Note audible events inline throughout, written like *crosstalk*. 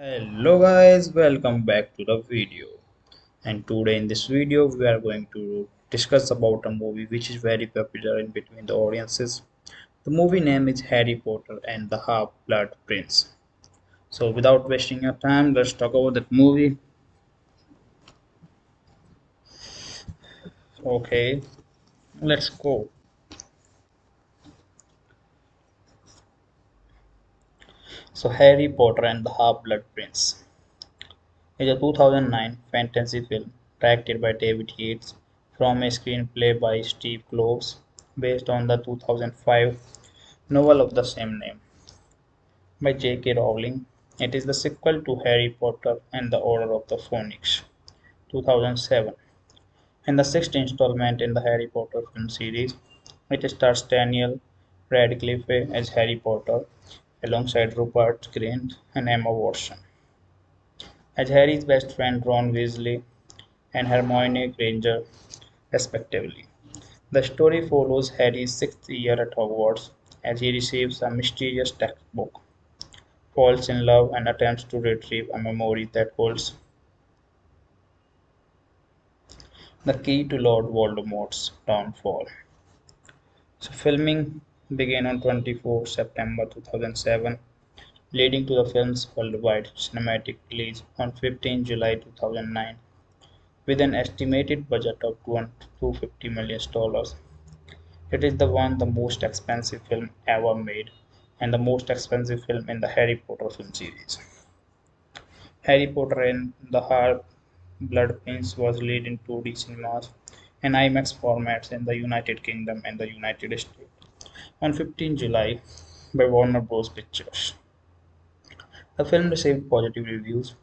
hello guys welcome back to the video. And today in this video we are going to discuss about a movie which is very popular in between the audiences. The movie name is harry potter and the half-blood prince. So without wasting your time let's talk about that movie. Okay let's go So, Harry Potter and the Half-Blood Prince is a 2009 fantasy film directed by David Yates from a screenplay by Steve Kloves based on the 2005 novel of the same name by J.K. Rowling. It is the sequel to Harry Potter and the Order of the Phoenix 2007 and the sixth installment in the Harry Potter film series. It stars Daniel Radcliffe as Harry Potter alongside Rupert Grint and Emma Watson. As Harry's best friend Ron Weasley and Hermione Granger, respectively. The story follows Harry's sixth year at Hogwarts as he receives a mysterious textbook, falls in love, and attempts to retrieve a memory that holds the key to Lord Voldemort's downfall. So, filming began on 24 September 2007, leading to the film's worldwide cinematic release on 15 July 2009 with an estimated budget of $250 million. It is the one the most expensive film ever made and the most expensive film in the Harry Potter film series. Harry Potter and the Half-Blood Prince was released in 2D cinemas and IMAX formats in the United Kingdom and the United States on 15 July by Warner Bros. Pictures. The film received positive reviews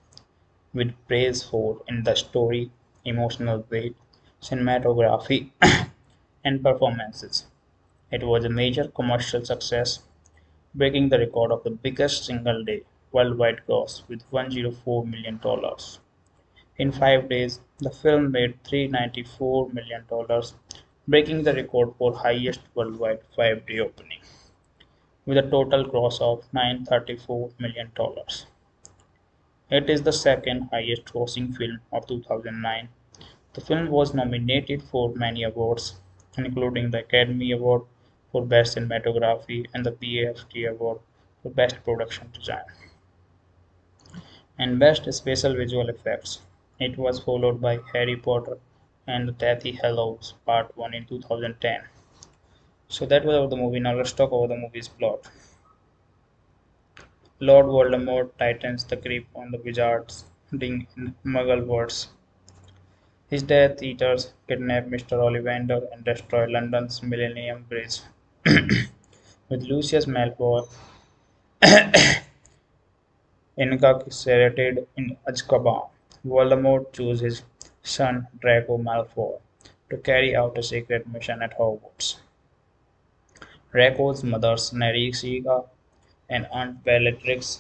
with praise for in the story, emotional weight, cinematography, *coughs* and performances. It was a major commercial success, breaking the record of the biggest single day worldwide gross with $104 million. In five days, the film made $394 million breaking the record for highest worldwide five-day opening, with a total gross of $934 million. It is the second highest grossing film of 2009. The film was nominated for many awards, including the Academy Award for Best Cinematography and the BAFTA Award for Best Production Design and Best Special Visual Effects. It was followed by Harry Potter and Deathly Hallows Part 1 in 2010. So that was about the movie. Now let's talk about the movie's plot. Lord Voldemort tightens the grip on the wizards in Muggle words. His Death Eaters kidnap Mr. Ollivander and destroy London's Millennium Bridge. *coughs* With Lucius Malfoy *coughs* incarcerated in Azkaban, Voldemort chooses son Draco Malfoy to carry out a secret mission at Hogwarts. Draco's mother Narcissa and Aunt Bellatrix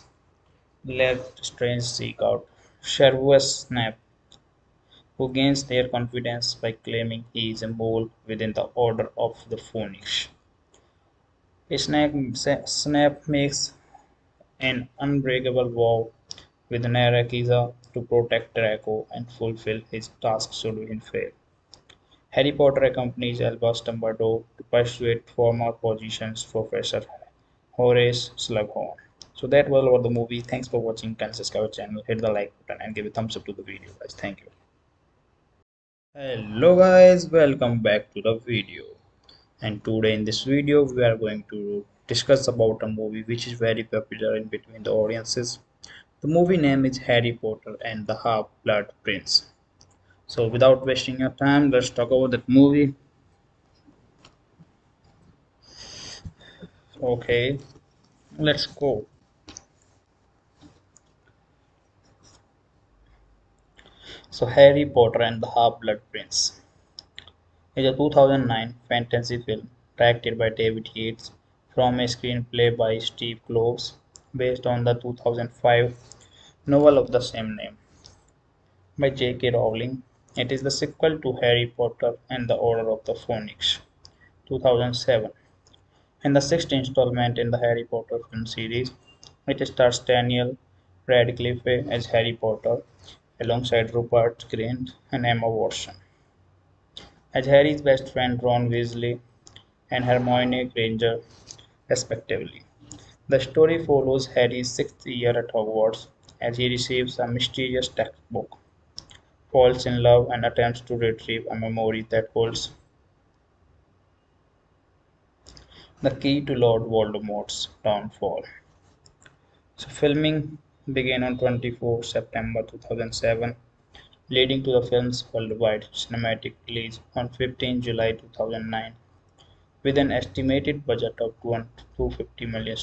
Lestrange seek out Severus Snape, who gains their confidence by claiming he is a mole within the Order of the Phoenix. Snape makes an unbreakable vow with Narcissa to protect Draco and fulfill his task should he fail. Harry Potter accompanies Albus Dumbledore to persuade former positions Professor Horace Slughorn. So that was all the movie. Thanks for watching. Can subscribe our channel, hit the like button, and give a thumbs up to the video, guys. Thank you. Hello, guys. Welcome back to the video. And today in this video, we are going to discuss about a movie which is very popular in between the audiences the movie name is Harry Potter and the Half-Blood Prince. So without wasting your time, let's talk about that movie. Okay, let's go. So Harry Potter and the Half-Blood Prince is a 2009 fantasy film directed by David Yates from a screenplay by Steve Kloves based on the 2005 novel of the same name by J.K. Rowling. It is the sequel to Harry Potter and the Order of the Phoenix 2007 and the sixth installment in the Harry Potter film series. It stars Daniel Radcliffe as Harry Potter alongside Rupert Grint and Emma Watson. As Harry's best friend Ron Weasley and Hermione Granger, respectively. The story follows Harry's sixth year at Hogwarts as he receives a mysterious textbook, falls in love, and attempts to retrieve a memory that holds the key to Lord Voldemort's downfall. So, filming began on 24 September 2007, leading to the film's worldwide cinematic release on 15 July 2009 with an estimated budget of $250 million.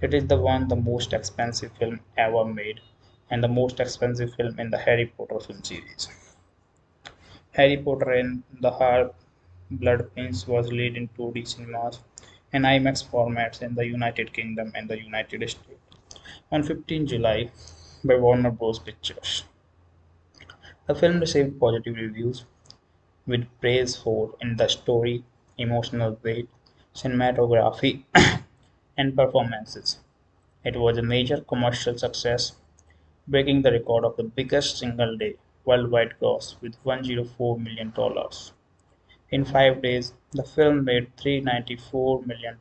It is the one the most expensive film ever made and the most expensive film in the Harry Potter film series. Harry Potter and the Half Blood Prince was released in 2D cinemas and IMAX formats in the United Kingdom and the United States on 15 July by Warner Bros. Pictures. The film received positive reviews with praise for in the story, emotional weight, cinematography, *coughs* and performances. It was a major commercial success, breaking the record of the biggest single day worldwide gross with $104 million. In five days, the film made $394 million,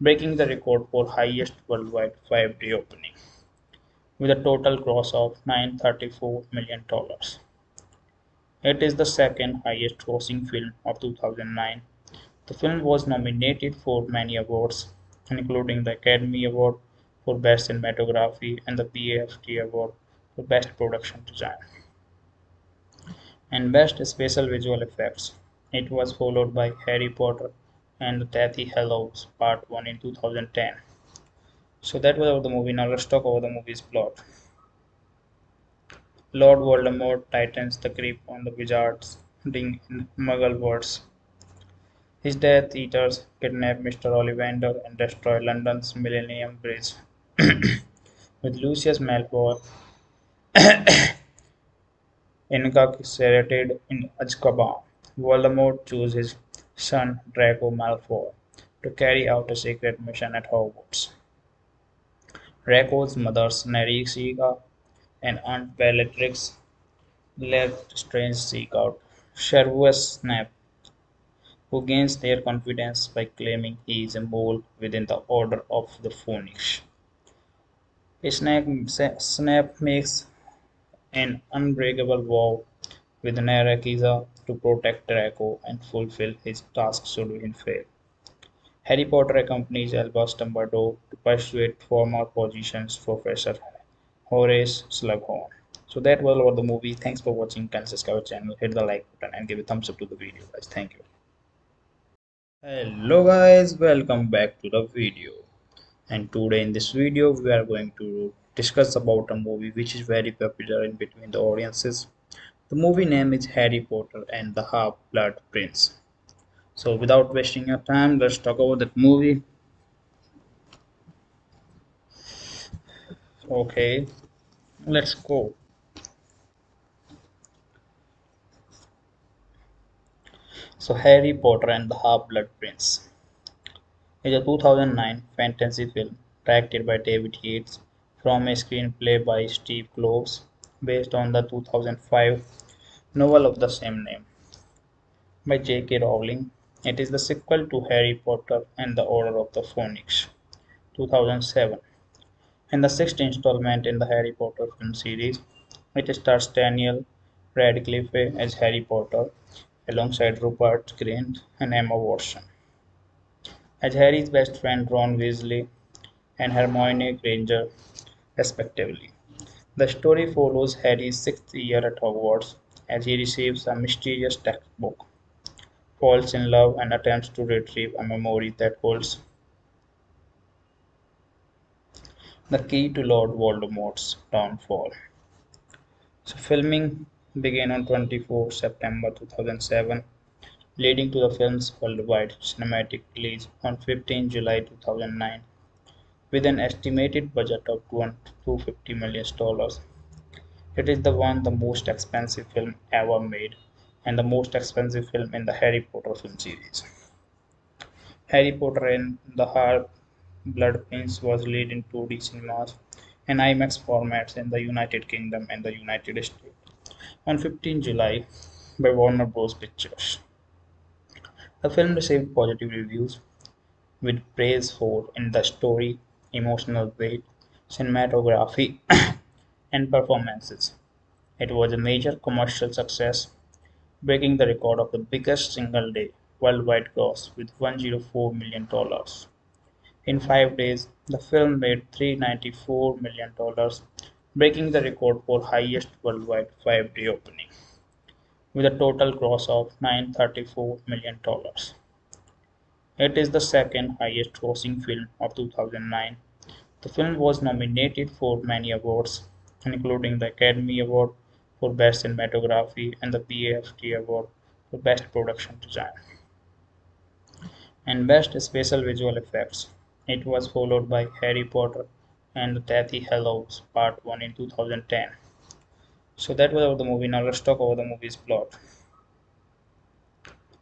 breaking the record for highest worldwide five-day opening, with a total gross of $934 million. It is the second highest grossing film of 2009. The film was nominated for many awards, including the Academy Award for Best Cinematography and the BAFTA Award for Best Production Design and Best Special Visual Effects. It was followed by Harry Potter and the Deathly Hallows Part 1 in 2010. So that was about the movie. Now let's talk about the movie's plot. Lord Voldemort tightens the grip on the wizards in Muggle words. His Death Eaters kidnap Mr. Ollivander and destroy London's Millennium Bridge. *coughs* With Lucius Malfoy *coughs* incarcerated in Azkaban, Voldemort chooses his son Draco Malfoy to carry out a secret mission at Hogwarts. Draco's mother Narcissa and Aunt Bellatrix Lestrange seek out Severus Snape, who gains their confidence by claiming he is a mole within the Order of the Phoenix. Snape makes an unbreakable vow with Narcissa to protect Draco and fulfill his task should he fail. Harry Potter accompanies Albus Dumbledore to persuade former positions Professor Horace Slughorn. So that was about the movie. Thanks for watching. Can subscribe our channel, hit the like button, and give a thumbs up to the video, guys. Thank you. Hello, guys. Welcome back to the video. And today in this video, we are going to discuss about a movie which is very popular in between the audiences the movie name is Harry Potter and the Half-Blood Prince. So without wasting your time, let's talk about that movie. Okay, let's go. So Harry Potter and the Half-Blood Prince is a 2009 fantasy film directed by David Yates from a screenplay by Steve Kloves based on the 2005 novel of the same name by J.K. Rowling. It is the sequel to Harry Potter and the Order of the Phoenix 2007 and the sixth installment in the Harry Potter film series. It stars Daniel Radcliffe as Harry Potter alongside Rupert Grint and Emma Watson. As Harry's best friend Ron Weasley and Hermione Granger, respectively. The story follows Harry's sixth year at Hogwarts as he receives a mysterious textbook, falls in love, and attempts to retrieve a memory that holds the key to Lord Voldemort's downfall. So, filming began on 24 September 2007, leading to the film's worldwide cinematic release on 15 July 2009 with an estimated budget of $250 million. It is the one the most expensive film ever made and the most expensive film in the Harry Potter film series. Harry Potter and the Half Blood Prince was released in 2D cinemas and IMAX formats in the United Kingdom and the United States on 15 July by Warner Bros. Pictures. The film received positive reviews with praise for in the story, emotional weight, cinematography, *coughs* and performances. It was a major commercial success, breaking the record of the biggest single day worldwide gross with $104 million. In five days, the film made $394 million, breaking the record for highest worldwide five-day opening, with a total gross of $934 million. It is the second highest grossing film of 2009. The film was nominated for many awards, including the Academy Award for Best Cinematography and the BAFTA Award for Best Production Design and Best Special Visual Effects. It was followed by Harry Potter and the Deathly Hallows Part 1 in 2010. So that was about the movie. Now let's talk about the movie's plot.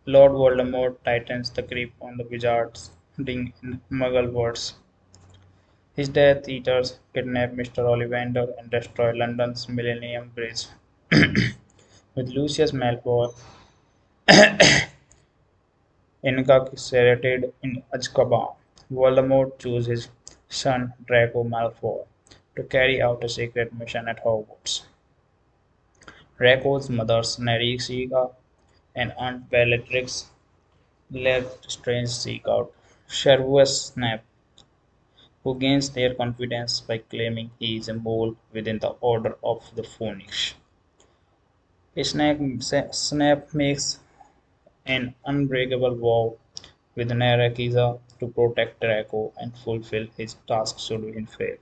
Lord Voldemort tightens the grip on the wizards in Muggle words. His Death Eaters kidnap Mr. Ollivander and destroy London's Millennium Bridge. *coughs* With Lucius Malfoy *coughs* incarcerated in Azkaban, Voldemort chooses his son Draco Malfoy to carry out a secret mission at Hogwarts. Draco's mother Narcissa and Aunt Bellatrix Lestrange seek out Severus Snape, who gains their confidence by claiming he is a mole within the Order of the Phoenix. Snape makes an unbreakable vow with Narcissa to protect Draco and fulfill his task should he fail.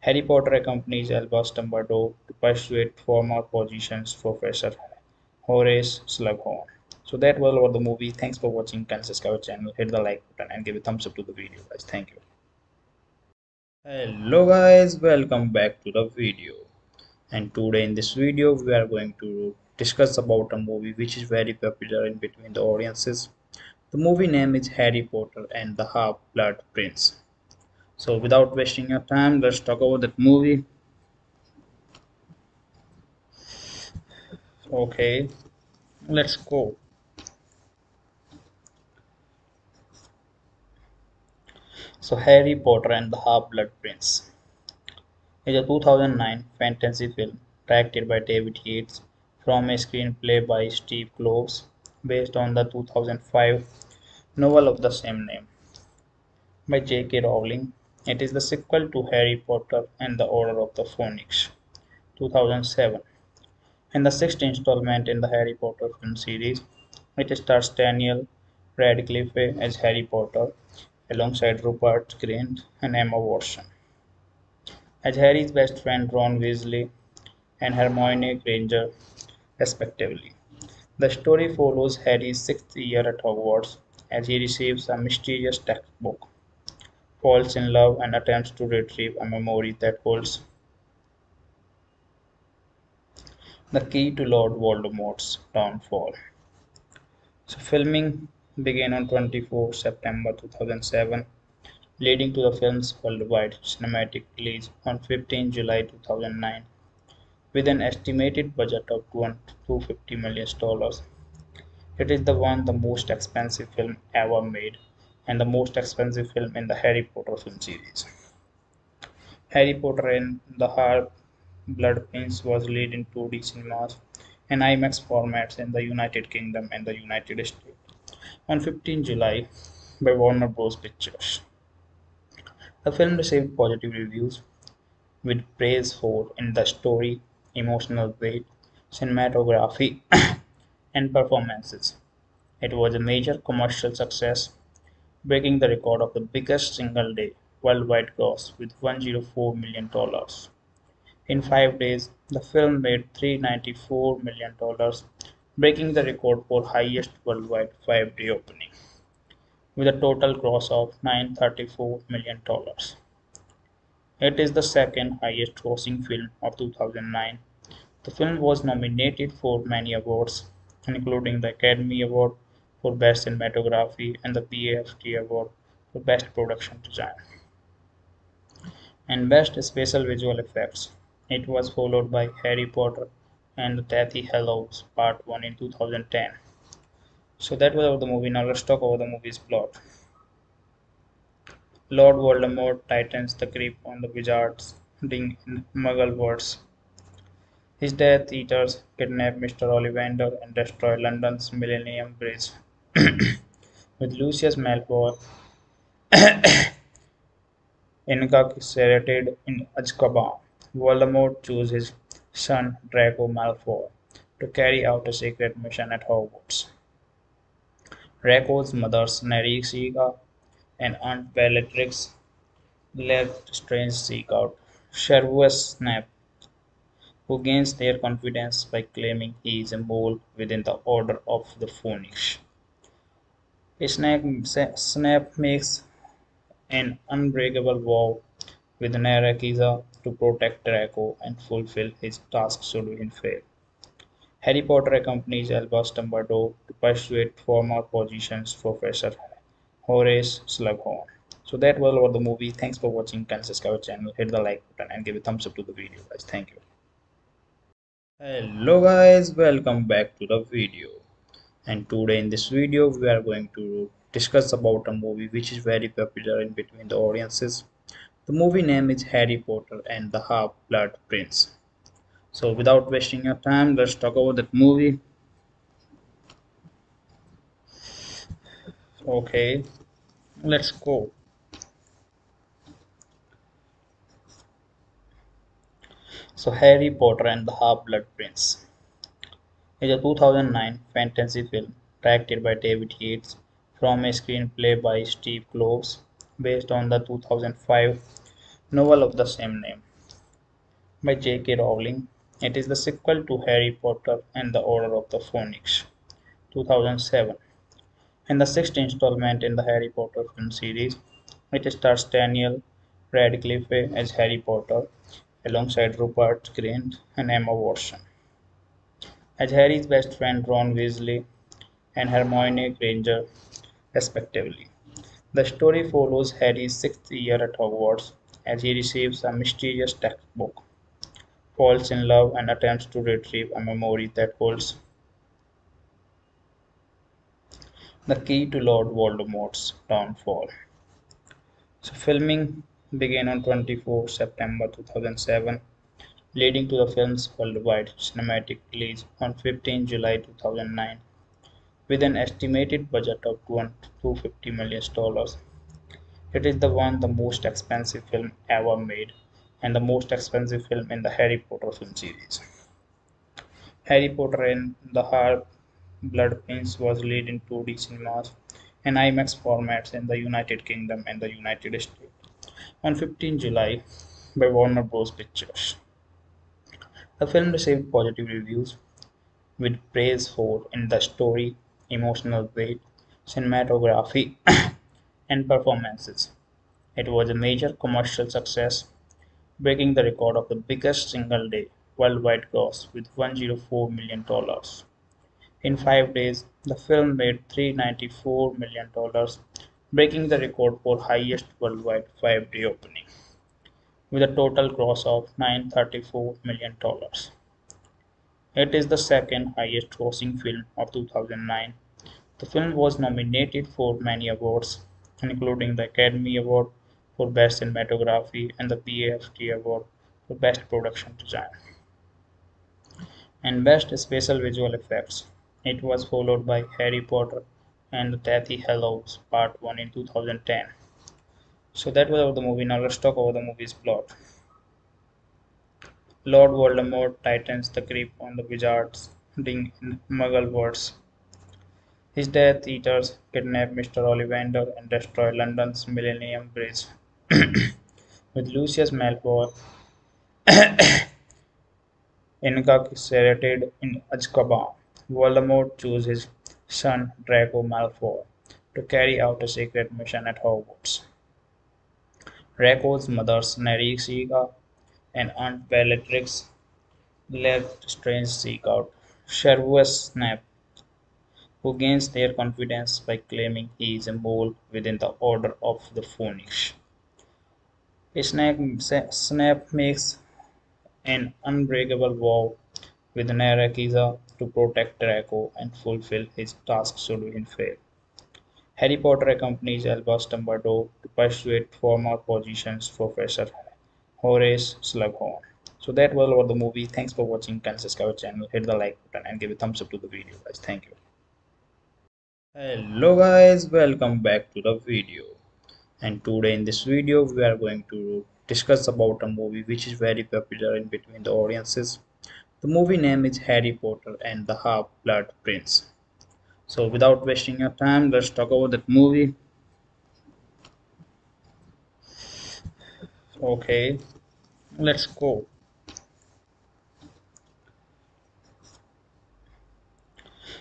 Harry Potter accompanies Albus Dumbledore to persuade former positions Professor Horace Slughorn. So that was all the movie. Thanks for watching. Can subscribe our channel, hit the like button, and give a thumbs up to the video, guys. Thank you. Hello, guys. Welcome back to the video. And today in this video, we are going to discuss about a movie which is very popular in between the audiences. The movie name is Harry Potter and the Half-Blood Prince. So without wasting your time, let's talk about that movie. Okay, let's go. So Harry Potter and the Half-Blood Prince is a 2009 fantasy film directed by David Yates from a screenplay by Steve Kloves based on the 2005 novel of the same name by J.K. Rowling. It is the sequel to Harry Potter and the Order of the Phoenix 2007 and the sixth installment in the Harry Potter film series. It stars Daniel Radcliffe as Harry Potter alongside Rupert Grint and Emma Watson. As Harry's best friend Ron Weasley and Hermione Granger respectively. The story follows Harry's sixth year at Hogwarts as he receives a mysterious textbook, falls in love, and attempts to retrieve a memory that holds the key to Lord Voldemort's downfall. So, filming began on 24 September 2007, leading to the film's worldwide cinematic release on 15 July 2009 with an estimated budget of $250 million. It is the one the most expensive film ever made and the most expensive film in the Harry Potter film series. Harry Potter and the Half-Blood Prince was released in 2D cinemas and IMAX formats in the United Kingdom and the United States on 15 July by Warner Bros. Pictures. The film received positive reviews with praise for in the story, emotional weight, cinematography, *coughs* and performances. It was a major commercial success, breaking the record of the biggest single day worldwide gross with $104 million. In five days, the film made $394 million, breaking the record for highest worldwide five-day opening, with a total gross of $934 million. It is the second highest grossing film of 2009. The film was nominated for many awards, including the Academy Award for Best Cinematography and the BAFTA Award for Best Production Design. and Best Special Visual Effects. It was followed by Harry Potter and the Deathly Hallows Part 1 in 2010. So that was about the movie. Now let's talk about the movie's plot. Lord Voldemort tightens the grip on the wizards in Muggle words. His Death Eaters kidnap Mr. Ollivander and destroy London's Millennium Bridge. *coughs* With Lucius Malfoy *coughs* incarcerated in Azkaban, Voldemort chooses his son Draco Malfoy to carry out a secret mission at Hogwarts. Draco's mothers Narcissa and Aunt Bellatrix Lestrange seek out Severus Snape, who gains their confidence by claiming he is a mole within the Order of the Phoenix. Snape makes an unbreakable vow with Narcissa to protect Draco and fulfill his task should he fail. Harry Potter accompanies Albus Dumbledore to persuade former positions Professor Horace Slughorn. So that was about the movie. Thanks for watching. Can subscribe our channel, hit the like button, and give a thumbs up to the video, guys. Thank you. Hello, guys. Welcome back to the video. And today in this video, we are going to discuss about a movie which is very popular in between the audiences. The movie name is Harry Potter and the Half-Blood Prince. So without wasting your time, let's talk about that movie. Okay, let's go. So Harry Potter and the Half-Blood Prince is a 2009 fantasy film directed by David Yates from a screenplay by Steve Kloves, based on the 2005 novel of the same name by J.K. Rowling. It is the sequel to Harry Potter and the Order of the Phoenix, 2007, and the sixth installment in the Harry Potter film series. It stars Daniel Radcliffe as Harry Potter, alongside Rupert Grint and Emma Watson. As Harry's best friend Ron Weasley and Hermione Granger respectively. The story follows Harry's sixth year at Hogwarts as he receives a mysterious textbook, falls in love, and attempts to retrieve a memory that holds the key to Lord Voldemort's downfall. So, filming began on 24 September 2007, leading to the film's worldwide cinematic release on 15 July 2009 with an estimated budget of $250 million. It is the one the most expensive film ever made and the most expensive film in the Harry Potter film series. Harry Potter and the Half-Blood Prince was released in 2D cinemas and IMAX formats in the United Kingdom and the United States on 15 July by Warner Bros. Pictures. The film received positive reviews with praise for in the story emotional weight, cinematography, *coughs* and performances. It was a major commercial success, breaking the record of the biggest single day worldwide gross with $104 million. In five days, the film made $394 million, breaking the record for highest worldwide five-day opening, with a total gross of $934 million. It is the second highest grossing film of 2009. The film was nominated for many awards, including the Academy Award for Best Cinematography and the BAFTA Award for Best Production Design and Best Special Visual Effects. It was followed by Harry Potter and the Deathly Hallows Part 1 in 2010. So that was about the movie. Now let's talk about the movie's plot. Lord Voldemort tightens the grip on the wizards in Muggle words. His Death Eaters kidnap Mr. Ollivander and destroy London's Millennium Bridge. *coughs* With Lucius Malfoy *coughs* incarcerated in Azkaban, Voldemort chooses his son Draco Malfoy to carry out a secret mission at Hogwarts. Draco's mothers Narcissa and Aunt Bellatrix Lestrange seek out Severus Snape, who gains their confidence by claiming he is a mole within the Order of the Phoenix. Snape, Snape makes an unbreakable vow with Narcissa to protect Draco and fulfill his task should he fail. Harry Potter accompanies Albus Dumbledore to persuade former positions Professor Horace Slughorn. So that was all the movie. Thanks for watching. Our channel, hit the like button, and give a thumbs up to the video, guys. Thank you. Hello, guys. Welcome back to the video. And today in this video, we are going to discuss about a movie which is very popular in between the audiences. The movie name is Harry Potter and the Half-Blood Prince. So without wasting your time, let's talk about that movie. Okay, let's go.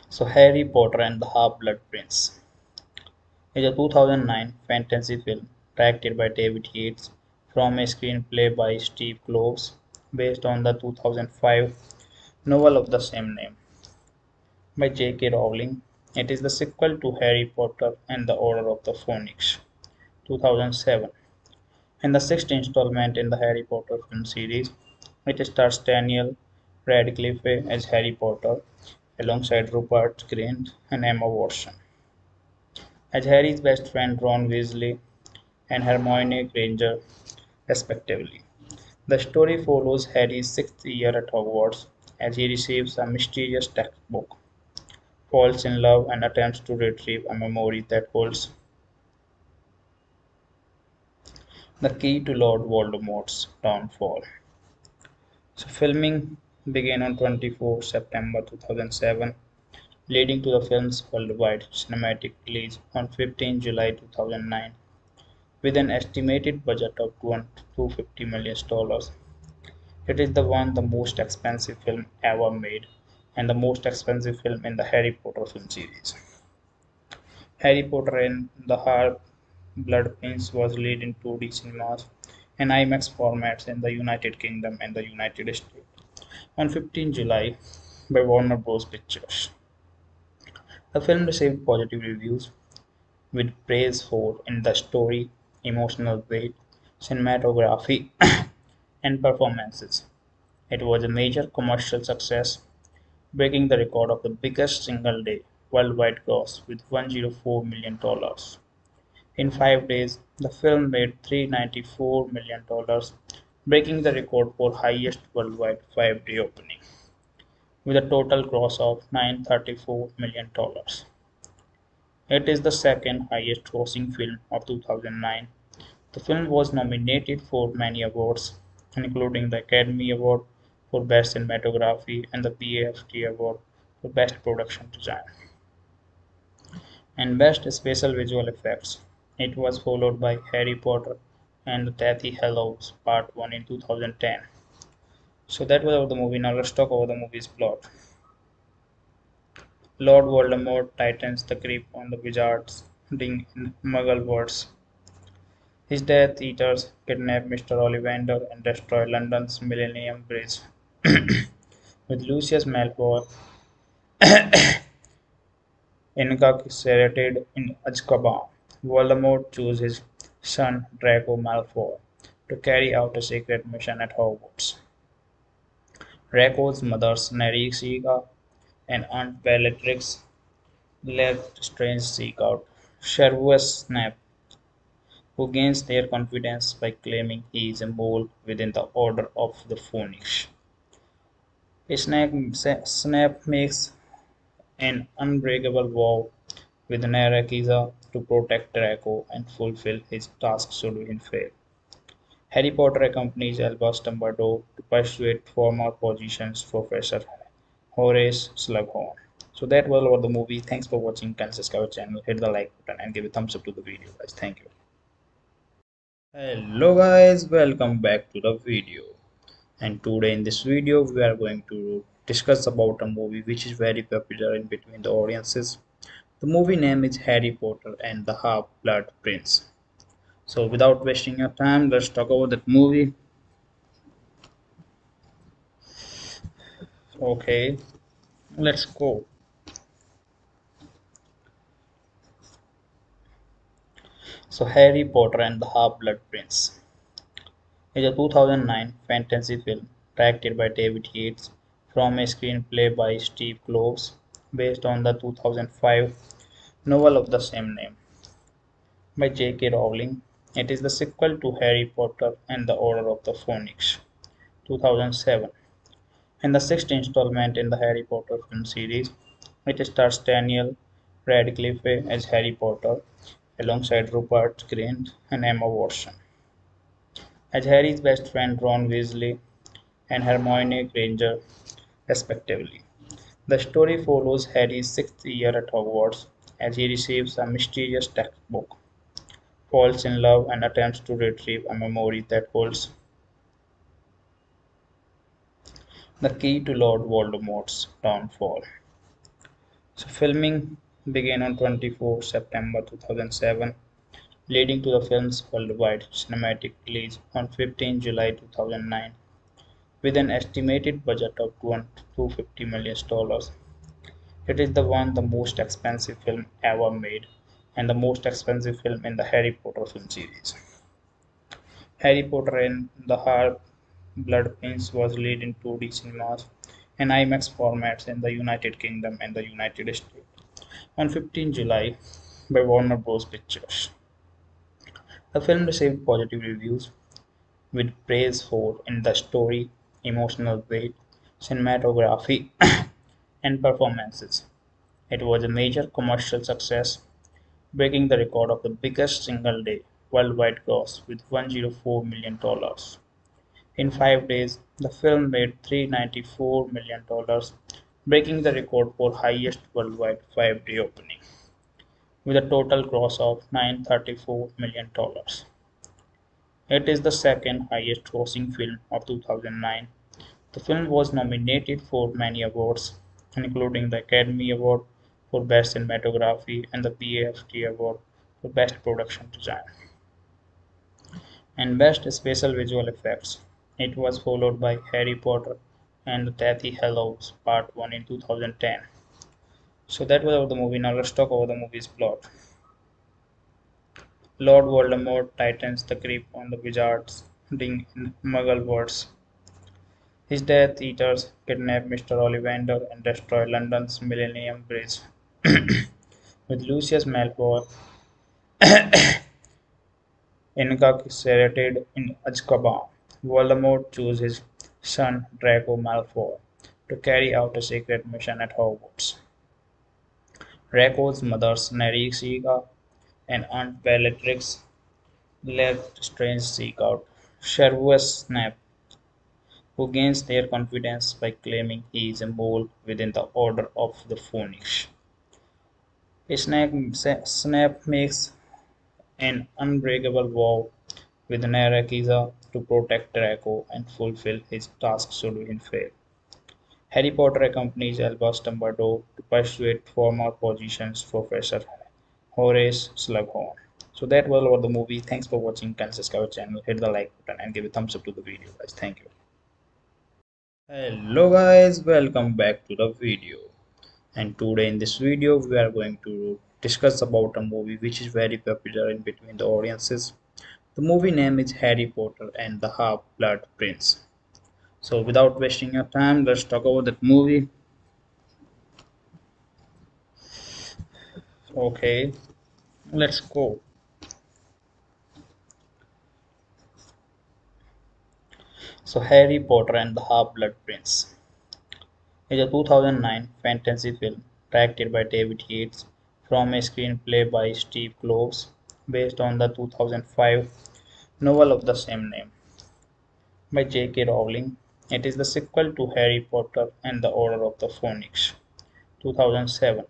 So Harry Potter and the Half-Blood Prince is a 2009 fantasy film directed by David Yates from a screenplay by Steve Kloves based on the 2005 novel of the same name by J.K. Rowling it is the sequel to Harry Potter and the Order of the Phoenix, 2007, and the sixth installment in the Harry Potter film series. It stars Daniel Radcliffe as Harry Potter, alongside Rupert Grint and Emma Watson. As Harry's best friend Ron Weasley and Hermione Granger, respectively. The story follows Harry's sixth year at Hogwarts as he receives a mysterious textbook falls in love and attempts to retrieve a memory that holds the key to Lord Voldemort's downfall. So filming began on 24 September 2007, leading to the film's worldwide cinematic release on 15 July 2009 with an estimated budget of $250 million. It is the one the most expensive film ever made and the most expensive film in the Harry Potter film series. Harry Potter and the Half-Blood Prince was released in 2D cinemas and IMAX formats in the United Kingdom and the United States on 15 July by Warner Bros. Pictures. The film received positive reviews with praise for in the story, emotional weight, cinematography, *coughs* and performances. It was a major commercial success breaking the record of the biggest single day worldwide gross with $104 million. In five days, the film made $394 million, breaking the record for highest worldwide five-day opening, with a total gross of $934 million. It is the second highest grossing film of 2009. The film was nominated for many awards, including the Academy Award for Best Cinematography and the BAFTA Award for Best Production Design. And Best Special Visual Effects. It was followed by Harry Potter and the Deathly Hallows Part 1 in 2010. So that was about the movie. Now let's talk about the movie's plot. Lord Voldemort tightens the grip on the wizards in Muggle words. His Death Eaters kidnap Mr. Ollivander and destroy London's Millennium Bridge *coughs* with Lucius Malfoy *coughs* incarcerated in Azkaban, Voldemort chose his son Draco Malfoy to carry out a secret mission at Hogwarts. Draco's mother Narcissa and Aunt Bellatrix Lestrange seek out Severus Snape, who gains their confidence by claiming he is a mole within the Order of the Phoenix. Snape makes an unbreakable vow with Narcissa to protect Draco and fulfill his task should he fail. Harry Potter accompanies Albus Dumbledore to persuade former positions Professor Horace Slughorn. So that was about the movie. Thanks for watching. Can subscribe our channel, hit the like button, and give a thumbs up to the video, guys. Thank you. Hello, guys. Welcome back to the video and today in this video we are going to discuss about a movie which is very popular in between the audiences the movie name is harry potter and the half-blood prince so without wasting your time let's talk about that movie okay let's go so harry potter and the half-blood prince is a 2009 fantasy film directed by David Yates from a screenplay by Steve Kloves based on the 2005 novel of the same name by J.K. Rowling. It is the sequel to Harry Potter and the Order of the Phoenix 2007 and the sixth installment in the Harry Potter film series. It stars Daniel Radcliffe as Harry Potter alongside Rupert Grint and Emma Watson as Harry's best friend Ron Weasley and Hermione Granger, respectively. The story follows Harry's sixth year at Hogwarts as he receives a mysterious textbook, falls in love, and attempts to retrieve a memory that holds the key to Lord Voldemort's downfall. So, filming began on 24 September 2007, leading to the film's worldwide cinematic release on 15 July 2009 with an estimated budget of $250 million. It is the one the most expensive film ever made and the most expensive film in the Harry Potter film series. Harry Potter and the Half-Blood Prince was released in 2D cinemas and IMAX formats in the United Kingdom and the United States on 15 July by Warner Bros. Pictures. The film received positive reviews with praise for in the story, emotional weight, cinematography, *coughs* and performances. It was a major commercial success, breaking the record of the biggest single day worldwide gross with $104 million. In five days, the film made $394 million, breaking the record for highest worldwide five-day opening, with a total gross of $934 million. It is the second highest grossing film of 2009. The film was nominated for many awards, including the Academy Award for Best Cinematography and the BAFTA Award for Best Production Design and Best Special Visual Effects. It was followed by Harry Potter and the Deathly Hallows Part 1 in 2010. So that was about the movie. Now let's talk about the movie's plot. Lord Voldemort tightens the grip on the wizards in Muggle words. His Death Eaters kidnap Mr. Ollivander and destroy London's Millennium Bridge. *coughs* With Lucius Malfoy *coughs* incarcerated in Azkaban, Voldemort chooses his son Draco Malfoy to carry out a secret mission at Hogwarts. Draco's mother Narcissa and Aunt Bellatrix Lestrange seek out Severus Snape, who gains their confidence by claiming he is a mole within the Order of the Phoenix. Snape makes an unbreakable vow with Narcissa to protect Draco and fulfill his task should he fail. Harry Potter accompanies Albus Dumbledore to persuade former positions Professor Horace Slughorn. So that was all the movie. Thanks for watching. Can subscribe our channel, hit the like button, and give a thumbs up to the video, guys. Thank you. Hello, guys. Welcome back to the video. And today in this video, we are going to discuss about a movie which is very popular in between the audiences the movie name is Harry Potter and the Half-Blood Prince. So without wasting your time, let's talk about that movie. Okay, let's go. So Harry Potter and the Half-Blood Prince is a 2009 fantasy film directed by David Yates from a screenplay by Steve Kloves based on the 2005 novel of the same name by J.K. Rowling. It is the sequel to Harry Potter and the Order of the Phoenix 2007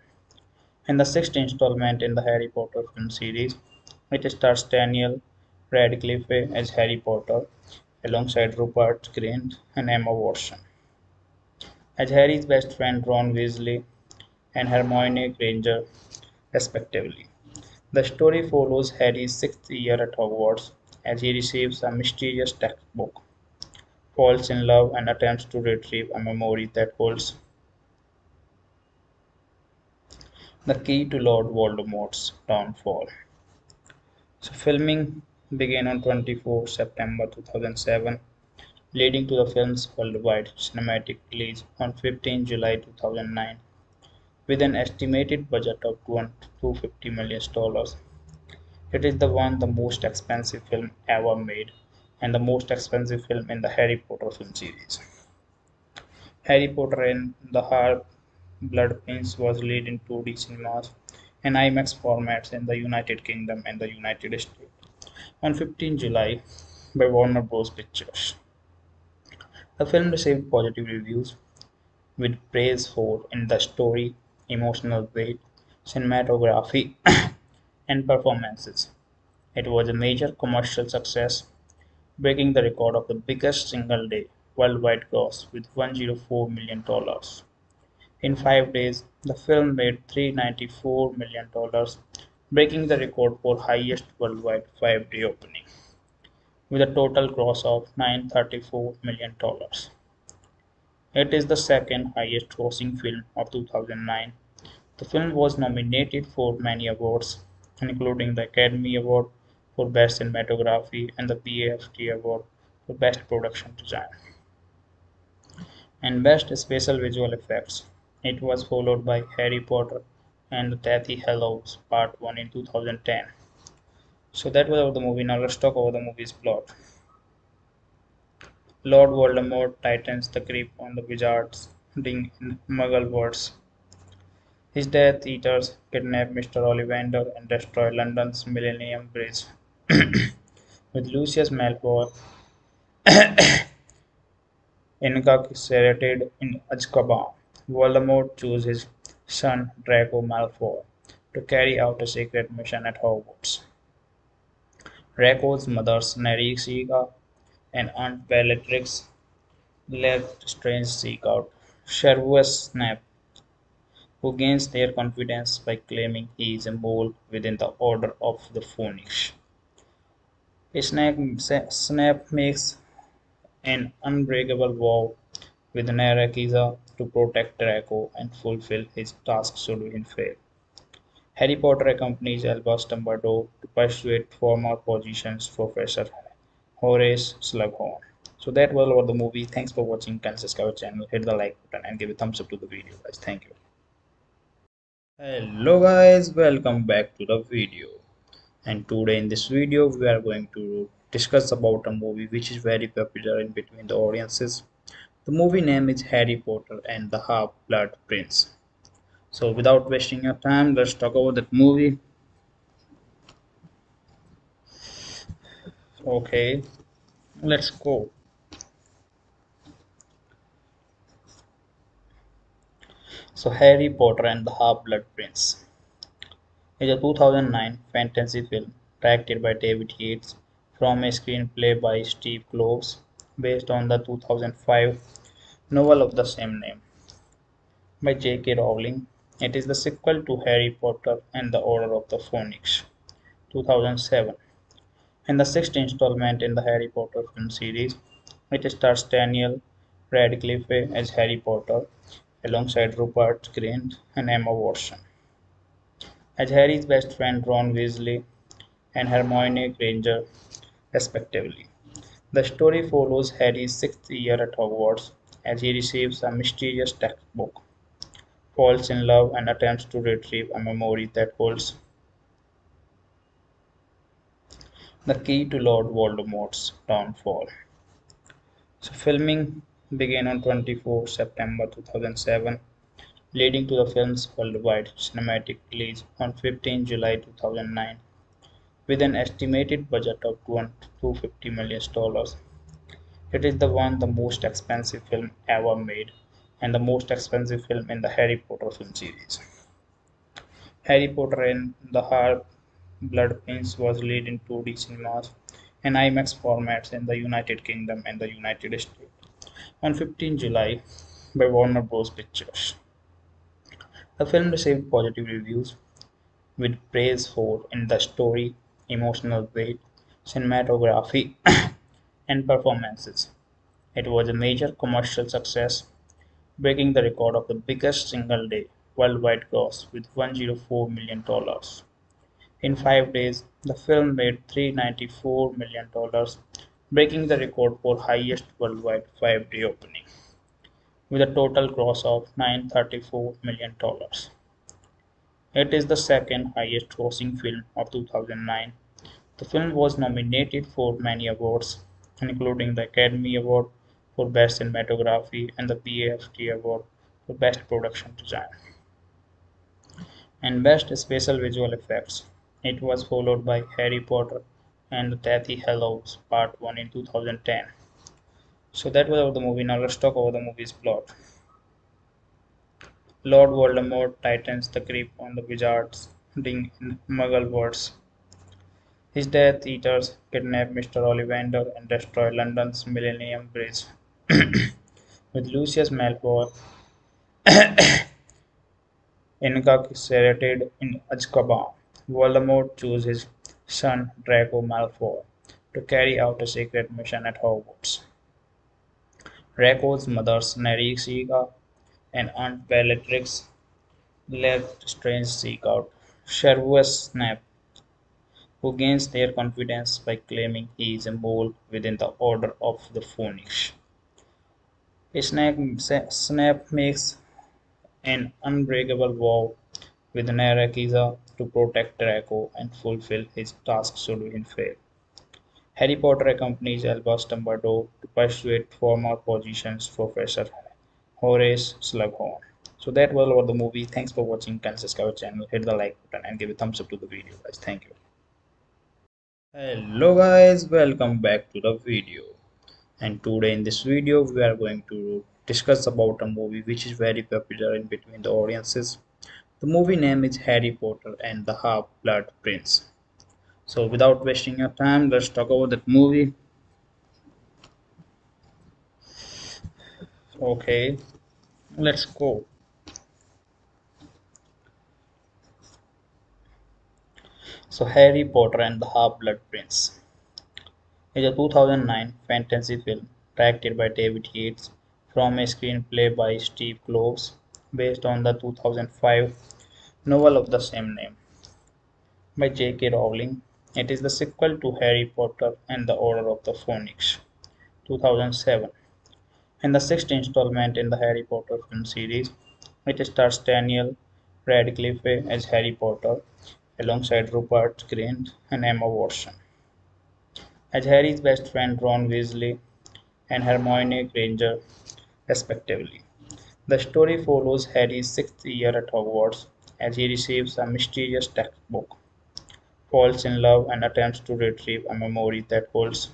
and the sixth installment in the Harry Potter film series. It stars Daniel Radcliffe as Harry Potter alongside Rupert Grint and Emma Watson as Harry's best friend Ron Weasley and Hermione Granger, respectively. The story follows Harry's sixth year at Hogwarts as he receives a mysterious textbook, falls in love, and attempts to retrieve a memory that holds the key to Lord Voldemort's downfall. So, filming began on 24 September 2007, leading to the film's worldwide cinematic release on 15 July 2009 with an estimated budget of $250 million. It is the one the most expensive film ever made and the most expensive film in the Harry Potter film series. Harry Potter and the Half-Blood Prince was released in 2D cinemas and IMAX formats in the United Kingdom and the United States on 15 July by Warner Bros. Pictures. The film received positive reviews with praise for in the story, emotional weight, cinematography, and performances. It was a major commercial success, breaking the record of the biggest single day worldwide gross with $104 million. In five days, the film made $394 million, breaking the record for highest worldwide five-day opening, with a total gross of $934 million. It is the second highest grossing film of 2009. The film was nominated for many awards, including the Academy Award for Best Cinematography and the BAFTA Award for Best Production Design and Best Special Visual Effects. It was followed by Harry Potter and the Deathly Hallows Part 1 in 2010. So that was about the movie. Now let's talk about the movie's plot. Lord Voldemort tightens the grip on the wizards in Muggle words. His Death Eaters kidnap Mr. Ollivander and destroy London's Millennium Bridge. *coughs* With Lucius Malfoy *coughs* incarcerated in Azkaban, Voldemort chooses his son Draco Malfoy to carry out a secret mission at Hogwarts. Draco's mother Narcissa and Aunt Bellatrix Lestrange seek out Severus Snape, who gains their confidence by claiming he is a mole within the Order of the Phoenix. Snape makes an unbreakable vow with Narcissa to protect Draco and fulfill his task should he fail. Harry Potter accompanies Albus Dumbledore to persuade former positions Professor Horace Slughorn. So that was all about the movie. Thanks for watching. Can subscribe our channel, hit the like button, and give a thumbs up to the video, guys. Thank you. Hello, guys. Welcome back to the video. And today in this video, we are going to discuss about a movie which is very popular in between the audiences the movie name is Harry Potter and the Half-Blood Prince. So without wasting your time, let's talk about that movie. Okay, let's go. So Harry Potter and the Half-Blood Prince is a 2009 fantasy film directed by David Yates from a screenplay by Steve Kloves based on the 2005 novel of the same name by J.K. Rowling. It is the sequel to Harry Potter and the Order of the Phoenix 2007 and the sixth installment in the Harry Potter film series. It stars Daniel Radcliffe as Harry Potter alongside Rupert Grint and Emma Watson. As Harry's best friend Ron Weasley and Hermione Granger respectively. The story follows Harry's sixth year at Hogwarts as he receives a mysterious textbook, falls in love, and attempts to retrieve a memory that holds the key to Lord Voldemort's downfall. So, filming began on 24 September 2007, leading to the film's worldwide cinematic release on 15 July 2009 with an estimated budget of $250 million. It is the one the most expensive film ever made and the most expensive film in the Harry Potter film series. Harry Potter and the Half-Blood Prince was released in 2D cinemas and IMAX formats in the United Kingdom and the United States on 15 July by Warner Bros. Pictures. The film received positive reviews with praise for in the story, emotional weight, cinematography, *coughs* and performances. It was a major commercial success, breaking the record of the biggest single day worldwide gross with $104 million. In five days, the film made $394 million, breaking the record for highest worldwide five-day opening, with a total gross of $934 million. It is the second highest grossing film of 2009. The film was nominated for many awards, including the Academy Award for Best Cinematography and the BAFTA Award for Best Production Design and Best Special Visual Effects. It was followed by Harry Potter and Deathly Hallows Part 1 in 2010. So that was about the movie. Now let's talk about the movie's plot. Lord Voldemort tightens the grip on the wizards in Muggle words. His Death Eaters kidnap Mr. Ollivander and destroy London's Millennium Bridge. *coughs* With Lucius Malfoy *coughs* incarcerated in Azkaban, Voldemort chooses son Draco Malfoy to carry out a secret mission at Hogwarts. Draco's mother's Narcissa and Aunt Bellatrix Lestrange seek out Severus Snape, who gains their confidence by claiming he is a mole within the Order of the Phoenix. Snape makes an unbreakable vow with Narcissa to protect Draco and fulfill his task should he fail. Harry Potter accompanies Albus Dumbledore to persuade former positions Professor Horace Slughorn. So that was all the movie. Thanks for watching. Can subscribe channel, hit the like button and give a thumbs up to the video guys. Thank you. Hello guys, welcome back to the video. And today in this video we are going to discuss about a movie which is very popular in between the audiences. The movie name is Harry Potter and the Half-Blood Prince. So without wasting your time, let's talk about that movie. Okay, let's go. So Harry Potter and the Half-Blood Prince is a 2009 fantasy film directed by David Yates from a screenplay by Steve Kloves based on the 2005 novel of the same name by J.K. Rowling. It is the sequel to Harry Potter and the Order of the Phoenix 2007 and the sixth installment in the Harry Potter film series. It stars Daniel Radcliffe as Harry Potter alongside Rupert Grint and Emma Watson. As Harry's best friend Ron Weasley and Hermione Granger respectively. The story follows Harry's sixth year at Hogwarts as he receives a mysterious textbook, falls in love, and attempts to retrieve a memory that holds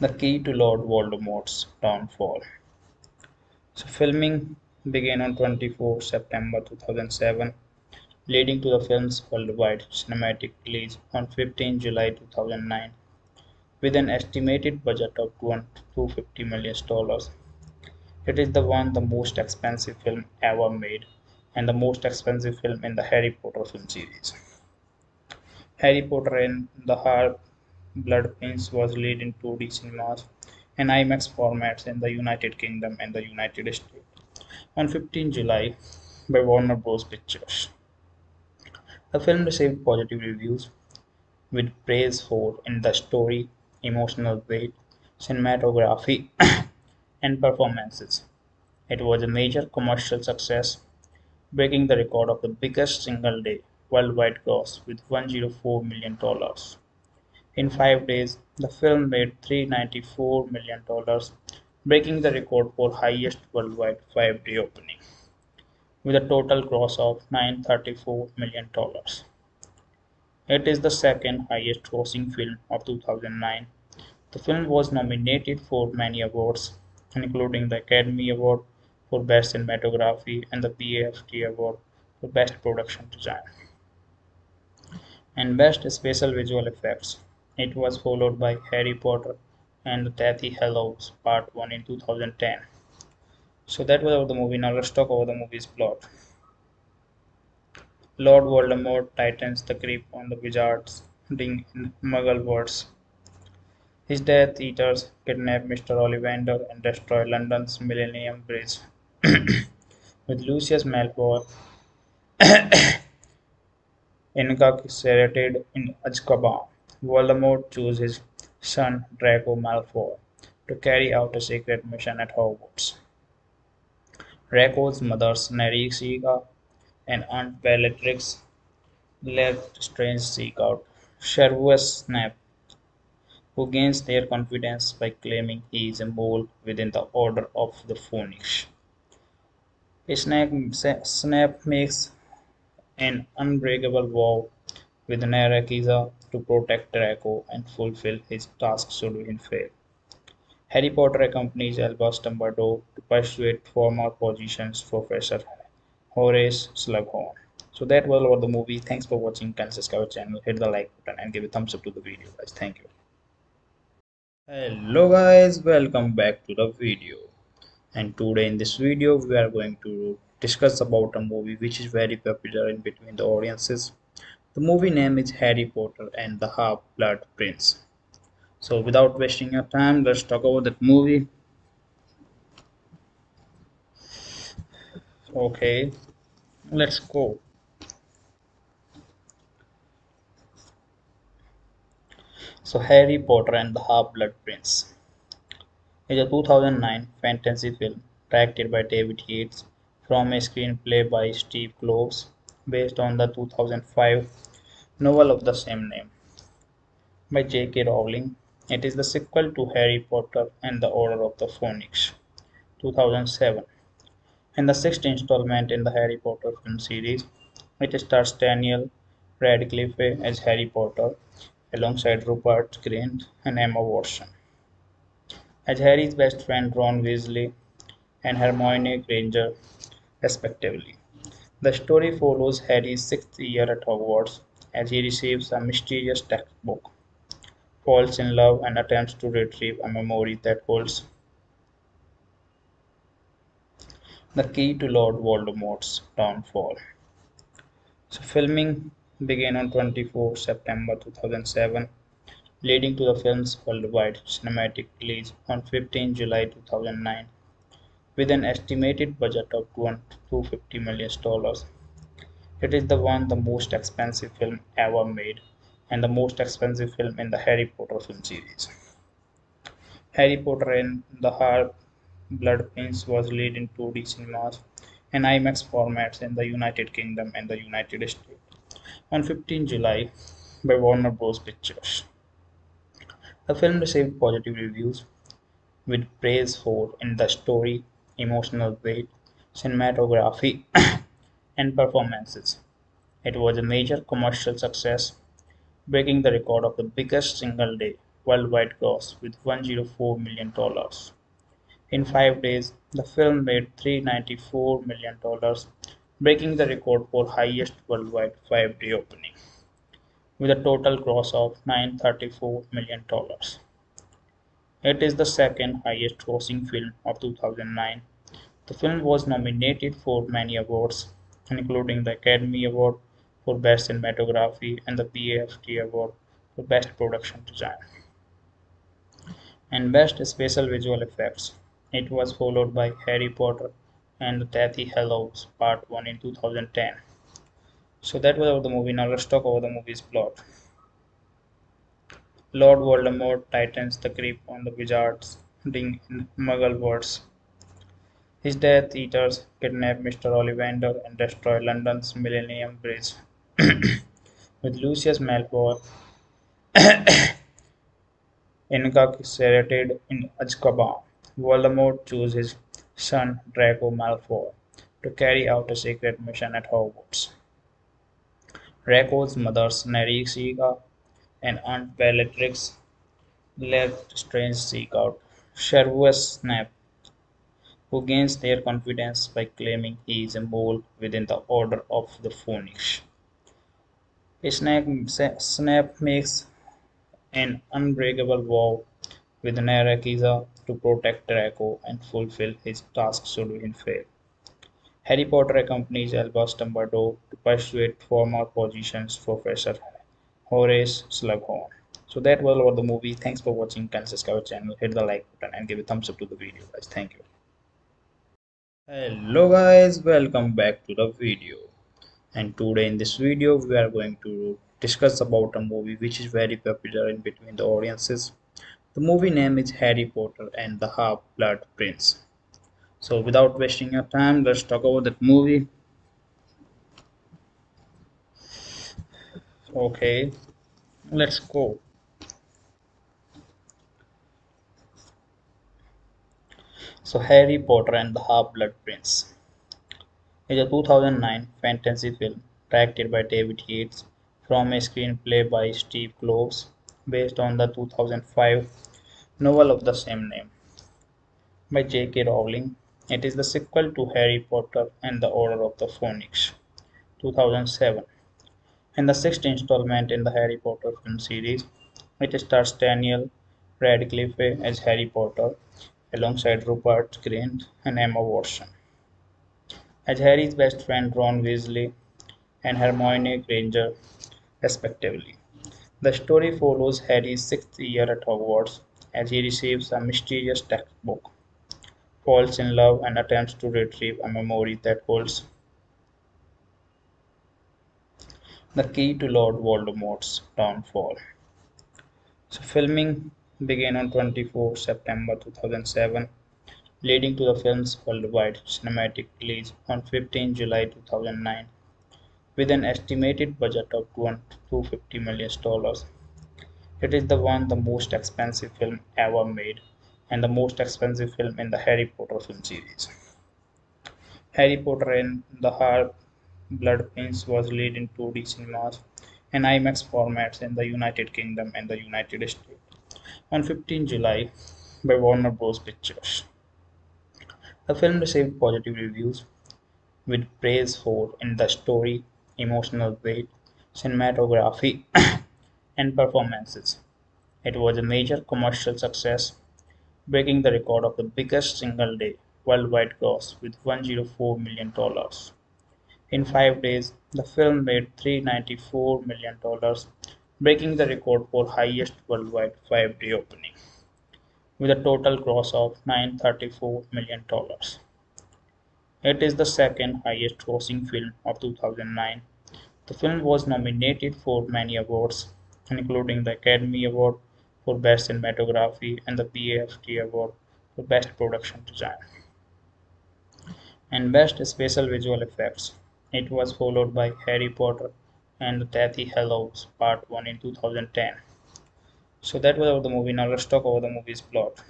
the key to Lord Voldemort's downfall. So, filming began on 24 September 2007, leading to the film's worldwide cinematic release on 15 July 2009 with an estimated budget of $250 million. It is the one the most expensive film ever made and the most expensive film in the Harry Potter film series. Harry Potter and the Half-Blood Prince was released in 2D cinemas and IMAX formats in the United Kingdom and the United States on 15 July by Warner Bros. Pictures. The film received positive reviews with praise for in the story emotional weight, cinematography, and performances. It was a major commercial success, breaking the record of the biggest single day worldwide gross with $104 million. In five days, the film made $394 million, breaking the record for highest worldwide five-day opening, with a total gross of $934 million. It is the second highest grossing film of 2009. The film was nominated for many awards, including the Academy Award for Best Cinematography and the BAFTA Award for Best Production Design and Best Special Visual Effects. It was followed by Harry Potter and the Deathly Hallows Part 1 in 2010. So that was about the movie. Now let's talk about the movie's plot. Lord Voldemort tightens the grip on the wizards in Muggle words. His Death Eaters kidnap Mr. Ollivander and destroy London's Millennium Bridge. *coughs* With Lucius Malfoy *coughs* Incarcerated in Azkaban, Voldemort chooses his son Draco Malfoy to carry out a secret mission at Hogwarts. Draco's mother Narcissa and Aunt Bellatrix Lestrange seek out Severus Snape, who gains their confidence by claiming he is a mole within the Order of the Phoenix. Snape makes an unbreakable vow with Narcissa to protect Draco and fulfill his task should he fail. Harry Potter accompanies Albus Dumbledore to persuade former positions Professor Horace Slughorn. So that was all about the movie. Thanks for watching. Can subscribe our channel, hit the like button, and give a thumbs up to the video, guys. Thank you. Hello, guys. Welcome back to the video. And today in this video, we are going to discuss about a movie which is very popular in between the audiences. The movie name is Harry Potter and the Half-Blood Prince. So without wasting your time, let's talk about that movie. Okay, let's go. So Harry Potter and the Half-Blood Prince is a 2009 fantasy film directed by David Yates from a screenplay by Steve Kloves, based on the 2005 novel of the same name by J.K. Rowling. It is the sequel to Harry Potter and the Order of the Phoenix, 2007, and the sixth installment in the Harry Potter film series. It stars Daniel Radcliffe as Harry Potter, alongside Rupert Grint and Emma Watson. As Harry's best friend Ron Weasley and Hermione Granger respectively. The story follows Harry's sixth year at Hogwarts as he receives a mysterious textbook, falls in love, and attempts to retrieve a memory that holds the key to Lord Voldemort's downfall. So, filming began on 24 September 2007, leading to the film's worldwide cinematic release on 15 July 2009 with an estimated budget of $250 million. It is the one the most expensive film ever made and the most expensive film in the Harry Potter film series. Harry Potter and the Half-Blood Prince was released in 2D cinemas and IMAX formats in the United Kingdom and the United States on 15 July by Warner Bros. Pictures. The film received positive reviews with praise for in the story emotional weight, cinematography, *coughs* and performances. It was a major commercial success, breaking the record of the biggest single day worldwide gross with $104 million. In five days, the film made $394 million, breaking the record for highest worldwide five day opening, with a total gross of $934 million. It is the second highest grossing film of 2009. The film was nominated for many awards, including the Academy Award for Best Cinematography and the BAFTA Award for Best Production Design and Best Special Visual Effects. It was followed by Harry Potter and Deathly Hallows Part 1 in 2010. So that was about the movie. Now let's talk about the movie's plot. Lord Voldemort tightens the grip on the wizards in Muggle words. His Death Eaters kidnap Mr. Ollivander and destroy London's Millennium Bridge. *coughs* With Lucius Malfoy *coughs* incarcerated in Azkaban, Voldemort chooses son Draco Malfoy to carry out a secret mission at Hogwarts. Draco's mother Narcissa and Aunt Bellatrix let Strange seek out Severus Snape, who gains their confidence by claiming he is a mole within the Order of the Phoenix. Snape makes an unbreakable vow with Narcissa to protect Draco and fulfill his task should he fail. Harry Potter accompanies Albus Dumbledore to persuade former positions Professor Horace Slughorn. So that was all the movie. Thanks for watching. Can subscribe channel, hit the like button, and give a thumbs up to the video, guys. Thank you. Hello, guys. Welcome back to the video. and today in this video we are going to discuss about a movie which is very popular in between the audiences the movie name is harry potter and the half-blood prince. So without wasting your time let's talk about that movie. Okay let's go. So harry potter and the half-blood prince. Is a 2009 fantasy film directed by David Yates from a screenplay by Steve Kloves based on the 2005 novel of the same name by J.K. Rowling. It is the sequel to Harry Potter and the Order of the Phoenix 2007 and the sixth installment in the Harry Potter film series. It stars Daniel Radcliffe as Harry Potter alongside Rupert Grint and Emma Watson as Harry's best friend Ron Weasley and Hermione Granger, respectively. The story follows Harry's sixth year at Hogwarts as he receives a mysterious textbook, falls in love, and attempts to retrieve a memory that holds the key to Lord Voldemort's downfall. So, filming began on 24 September 2007 leading to the film's worldwide cinematic release on 15 July 2009 with an estimated budget of $250 million. It is the one the most expensive film ever made and the most expensive film in the Harry Potter film series. Harry Potter and the Half-Blood Prince was released in 2D cinemas and IMAX formats in the United Kingdom and the United States on 15 July by Warner Bros. Pictures. The film received positive reviews, with praise for in the story, emotional weight, cinematography, and performances. It was a major commercial success, breaking the record of the biggest single day worldwide gross with $104 million. In five days, the film made $394 million, breaking the record for highest worldwide five day opening with a total gross of $934 million. It is the second highest grossing film of 2009. The film was nominated for many awards, including the Academy Award for Best Cinematography and the BAFTA Award for Best Production Design and Best Special Visual Effects. It was followed by Harry Potter and the Deathly Hallows Part 1 in 2010. So that was about the movie. Now let's talk about the movie's plot.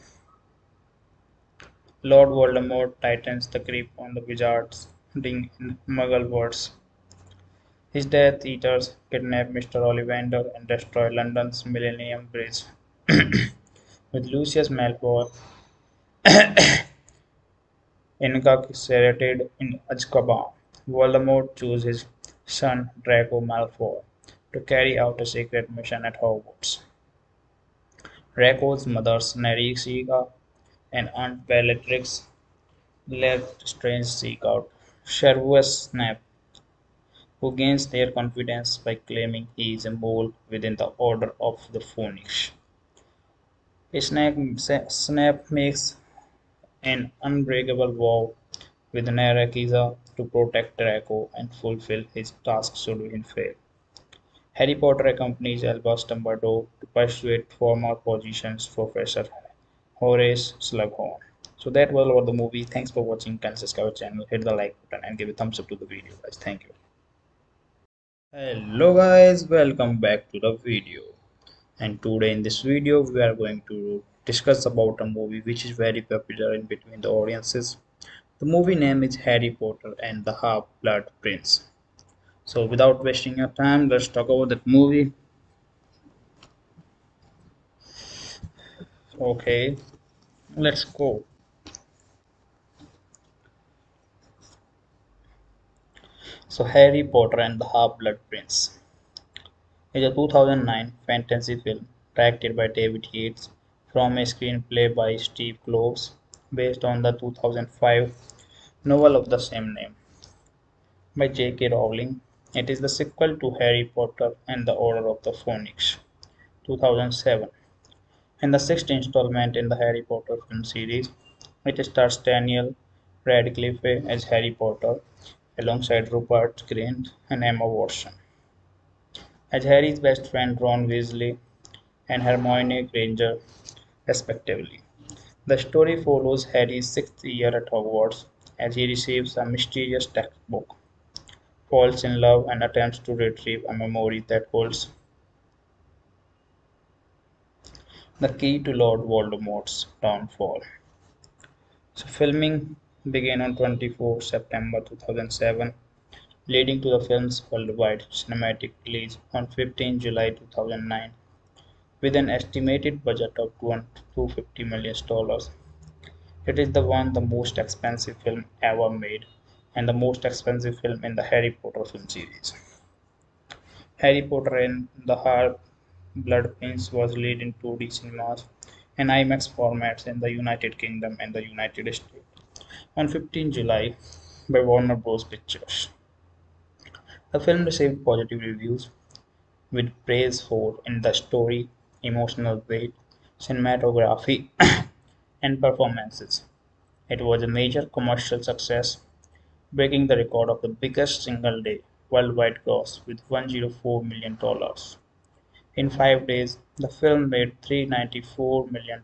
Lord Voldemort tightens the grip on the wizards in Muggle words. His Death Eaters kidnap Mr. Ollivander and destroy London's Millennium Bridge. *coughs* With Lucius Malfoy *coughs* incarcerated in Azkaban, Voldemort chooses his son Draco Malfoy to carry out a secret mission at Hogwarts. Draco's mothers Narcissa and Aunt Bellatrix Lestrange seek out Severus Snape, who gains their confidence by claiming he is a mole within the Order of the Phoenix. Snape makes an unbreakable vow with Narcissa to protect Draco and fulfill his task should he fail. Harry Potter accompanies Albus Dumbledore to persuade former positions Professor Horace Slughorn. So that was all the movie. Thanks for watching. Can subscribe our channel, hit the like button, and give a thumbs up to the video, guys. Thank you. Hello, guys. Welcome back to the video. And today in this video, we are going to discuss about a movie which is very popular in between the audiences. The movie name is Harry Potter and the Half-Blood Prince. So without wasting your time, let's talk about that movie. Okay, let's go. So Harry Potter and the Half-Blood Prince is a 2009 fantasy film directed by David Yates from a screenplay by Steve Kloves based on the 2005 novel of the same name by J.K. Rowling it is the sequel to Harry Potter and the Order of the Phoenix 2007 and the sixth installment in the Harry Potter film series. It stars Daniel Radcliffe as Harry Potter alongside Rupert Grint and Emma Watson. As Harry's best friend Ron Weasley and Hermione Granger, respectively. The story follows Harry's sixth year at Hogwarts as he receives a mysterious textbook, falls in love, and attempts to retrieve a memory that holds the key to Lord Voldemort's downfall. So, filming began on 24 September 2007, leading to the film's worldwide cinematic release on 15 July 2009 with an estimated budget of $250 million. It is the one the most expensive film ever made and the most expensive film in the Harry Potter film series. Harry Potter and the Half-Blood Prince was released in 2D cinemas and IMAX formats in the United Kingdom and the United States on 15 July by Warner Bros. Pictures. The film received positive reviews with praise for in the story, emotional weight, cinematography, *coughs* and performances. It was a major commercial success, breaking the record of the biggest single day worldwide gross with $104 million. In five days, the film made $394 million,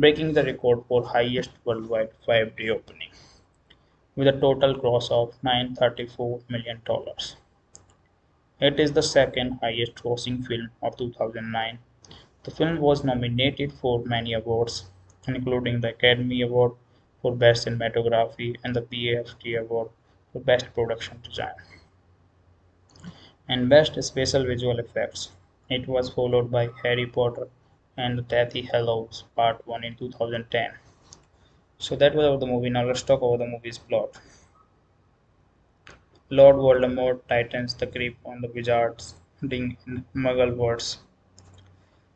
breaking the record for highest worldwide five-day opening, with a total gross of $934 million. It is the second highest grossing film of 2009. The film was nominated for many awards, including the Academy Award for Best Cinematography and the BAFTA Award for Best Production Design and Best Special Visual Effects. It was followed by Harry Potter and the Deathly Hallows Part 1 in 2010. So that was about the movie. Now let's talk about the movie's plot. Lord Voldemort tightens the grip on the wizards in Muggle words.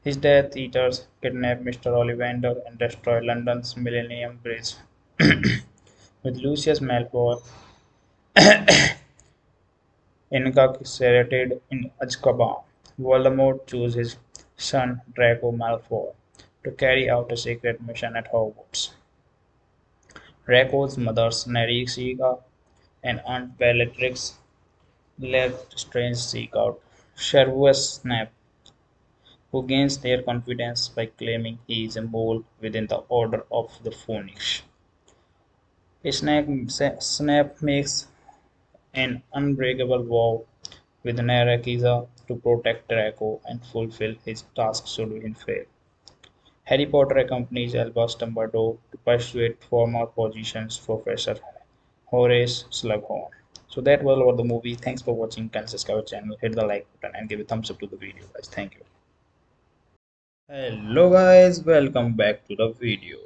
His Death Eaters kidnap Mr. Ollivander and destroy London's Millennium Bridge. *coughs* With Lucius Malfoy *coughs* incarcerated in Azkaban, Voldemort chooses son Draco Malfoy to carry out a secret mission at Hogwarts. Draco's mother Narcissa and Aunt Bellatrix Lestrange seek out Severus Snape, who gains their confidence by claiming he is a mole within the Order of the Phoenix. Snape makes an unbreakable vow with Narcissa to protect Draco and fulfill his task should he fail. Harry Potter accompanies Albus Dumbledore to persuade former positions Professor Horace Slughorn. So that was all the movie. Thanks for watching. Can subscribe our channel, hit the like button, and give a thumbs up to the video, guys. Thank you. Hello, guys. Welcome back to the video.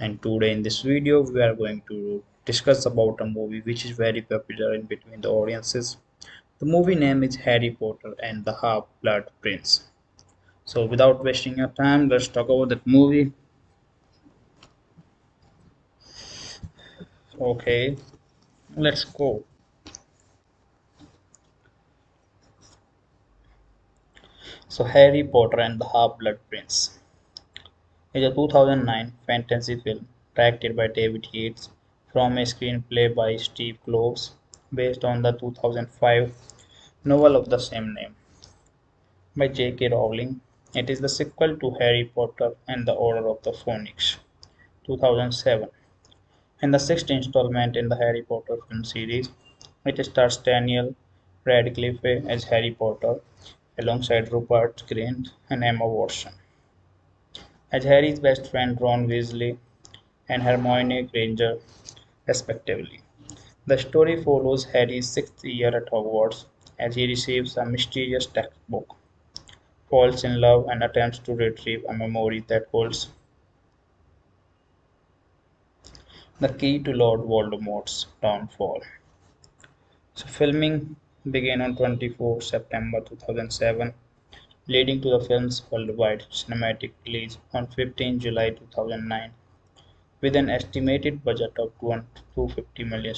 And today in this video, we are going to discuss about a movie which is very popular in between the audiences the movie name is Harry Potter and the Half-Blood Prince. So without wasting your time, let's talk about that movie. Okay, let's go. So Harry Potter and the Half-Blood Prince is a 2009 fantasy film directed by David Yates from a screenplay by Steve Kloves based on the 2005 novel of the same name by J.K. Rowling. It is the sequel to Harry Potter and the Order of the Phoenix 2007 and the sixth installment in the Harry Potter film series. It stars Daniel Radcliffe as Harry Potter alongside Rupert Grint and Emma Watson. As Harry's best friend Ron Weasley and Hermione Granger, respectively. The story follows Harry's sixth year at Hogwarts as he receives a mysterious textbook, falls in love, and attempts to retrieve a memory that holds the key to Lord Voldemort's downfall. So, filming began on 24 September 2007, leading to the film's worldwide cinematic release on 15 July 2009 with an estimated budget of $250 million.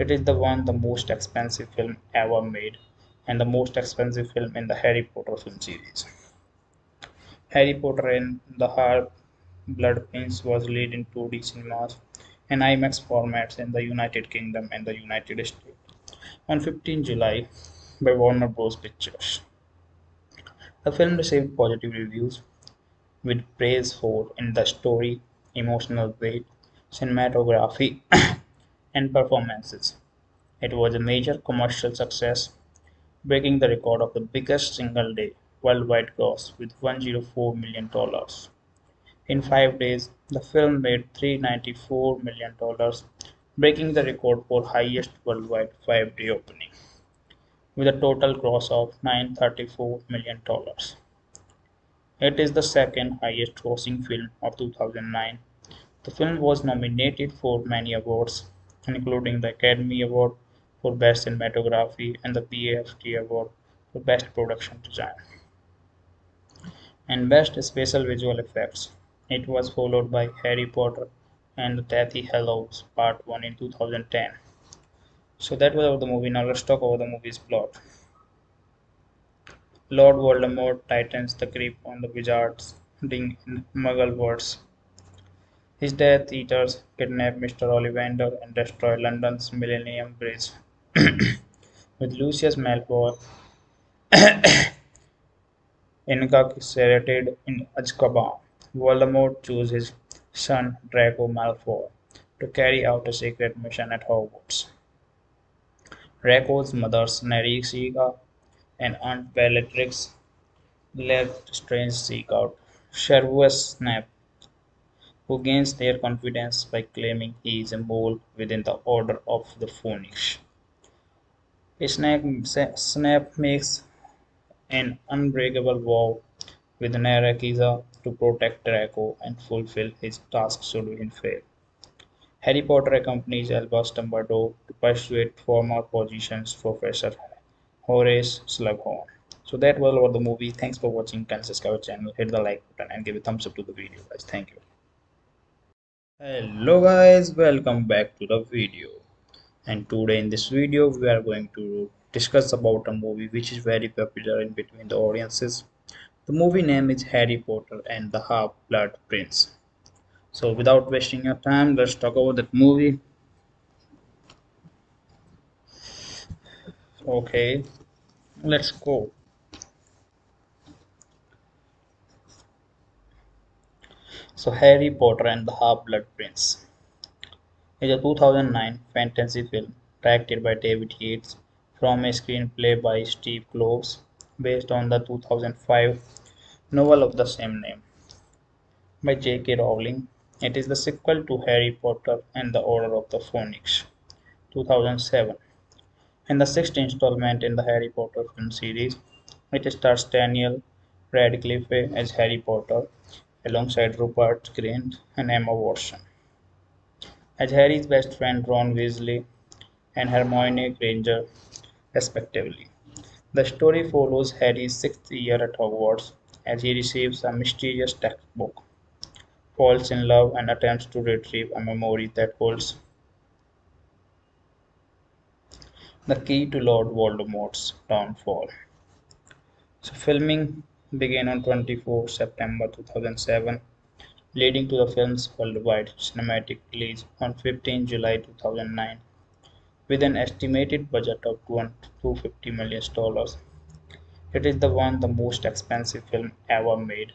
It is the one the most expensive film ever made and the most expensive film in the Harry Potter film series. Harry Potter and the Half-Blood Prince was released in 2D cinemas and IMAX formats in the United Kingdom and the United States on 15 July by Warner Bros. Pictures. The film received positive reviews with praise for in the story, emotional weight, cinematography, and performances. It was a major commercial success, breaking the record of the biggest single day worldwide gross with $104 million. In five days, the film made $394 million, breaking the record for highest worldwide five-day opening, with a total gross of $934 million. It is the second highest grossing film of 2009. The film was nominated for many awards, including the Academy Award for Best Cinematography and the BAFTA Award for Best Production Design and Best Special Visual Effects. It was followed by Harry Potter and the Deathly Hallows Part 1 in 2010. So that was about the movie. Now let's talk about the movie's plot. Lord Voldemort tightens the grip on the wizards in Muggle worlds. His Death Eaters kidnap Mr. Ollivander and destroy London's Millennium Bridge. *coughs* With Lucius Malfoy *coughs* incarcerated in Azkaban, Voldemort chooses his son Draco Malfoy to carry out a secret mission at Hogwarts. Draco's mother Narcissa and Aunt Bellatrix Lestrange seek out Severus Snape, who gains their confidence by claiming he is a mole within the Order of the Phoenix. Snape makes an unbreakable vow with Narcissa to protect Draco and fulfill his task should he fail. Harry Potter accompanies Albus Dumbledore to persuade former positions Professor Horace Slughorn. So that was all about the movie. Thanks for watching. Can subscribe our channel, hit the like button, and give a thumbs up to the video, guys. Thank you. Hello, guys. Welcome back to the video. And today in this video, we are going to discuss about a movie which is very popular in between the audiences. The movie name is Harry Potter and the Half-Blood Prince. So without wasting your time, let's talk about that movie. Okay, let's go. So Harry Potter and the Half-Blood Prince is a 2009 fantasy film directed by David Yates from a screenplay by Steve Kloves based on the 2005 novel of the same name by J.K. Rowling. It is the sequel to Harry Potter and the Order of the Phoenix 2007 and the sixth installment in the Harry Potter film series. It stars Daniel Radcliffe as Harry Potter alongside Rupert Grint and Emma Watson. As Harry's best friend Ron Weasley and Hermione Granger respectively. The story follows Harry's sixth year at Hogwarts as he receives a mysterious textbook, falls in love, and attempts to retrieve a memory that holds the key to Lord Voldemort's downfall. So, filming began on 24 September 2007, leading to the film's worldwide cinematic release on 15 July 2009 with an estimated budget of $250 million. It is the one the most expensive film ever made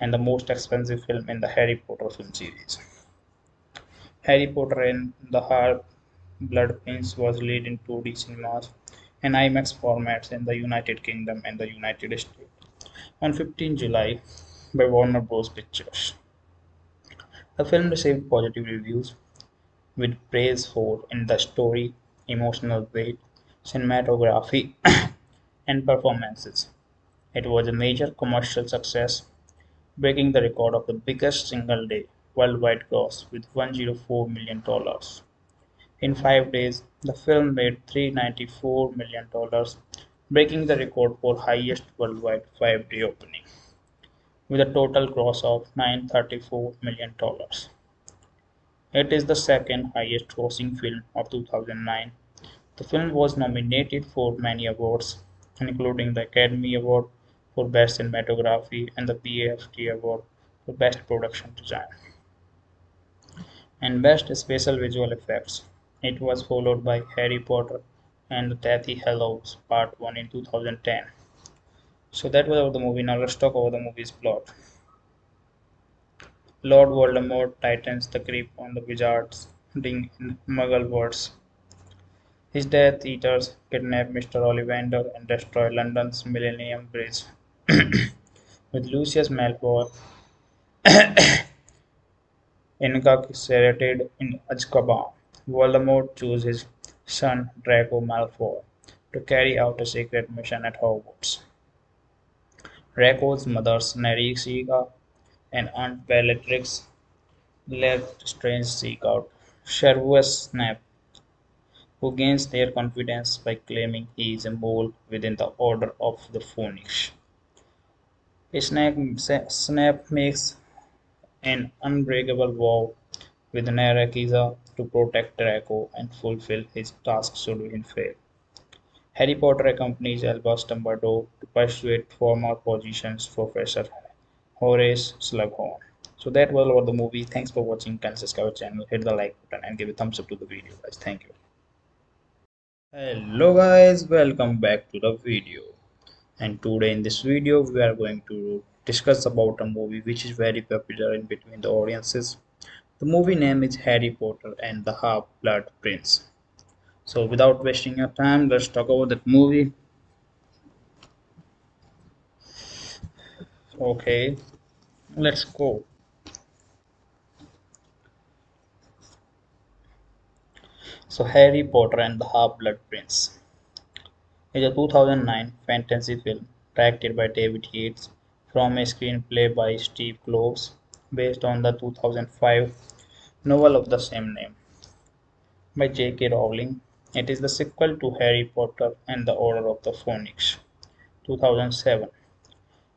and the most expensive film in the Harry Potter film series. Harry Potter and the Half-Blood Prince was released in 2D cinemas and IMAX formats in the United Kingdom and the United States on 15 July by Warner Bros. Pictures. The film received positive reviews with praise for in the story, emotional weight, cinematography, *coughs* and performances. It was a major commercial success, breaking the record of the biggest single day worldwide gross with $104 million. In five days, the film made $394 million, breaking the record for highest worldwide five-day opening, with a total gross of $934 million. It is the second highest grossing film of 2009. The film was nominated for many awards, including the Academy Award for Best Cinematography and the BAFTA Award for Best Production Design and Best Special Visual Effects. It was followed by Harry Potter and Deathly Hallows Part 1 in 2010. So that was about the movie. Now let's talk about the movie's plot. Lord Voldemort tightens the grip on the wizards in Muggle words. His Death Eaters kidnap Mr. Ollivander and destroy London's Millennium Bridge. *coughs* With Lucius Malfoy *coughs* incarcerated in Azkaban, Voldemort chooses son Draco Malfoy to carry out a secret mission at Hogwarts. Draco's mother Narcissa and Aunt Bellatrix let strange seek out Severus Snape, who gains their confidence by claiming he is a mole within the Order of the Phoenix. Snape makes an unbreakable vow with Narcissa to protect Draco and fulfill his task should he fail. Harry Potter accompanies Albus Dumbledore to persuade former Potions Professor Horace Slughorn. So that was about the movie. Thanks for watching. Can subscribe our channel, hit the like button, and give a thumbs up to the video, guys. Thank you. Hello, guys. Welcome back to the video. And today in this video, we are going to discuss about a movie which is very popular in between the audiences. The movie name is Harry Potter and the Half-Blood Prince. So without wasting your time, let's talk about that movie. Okay, let's go. So Harry Potter and the Half-Blood Prince is a 2009 fantasy film directed by David Yates from a screenplay by Steve Kloves based on the 2005 novel of the same name by J.K. Rowling it is the sequel to Harry Potter and the Order of the Phoenix (2007)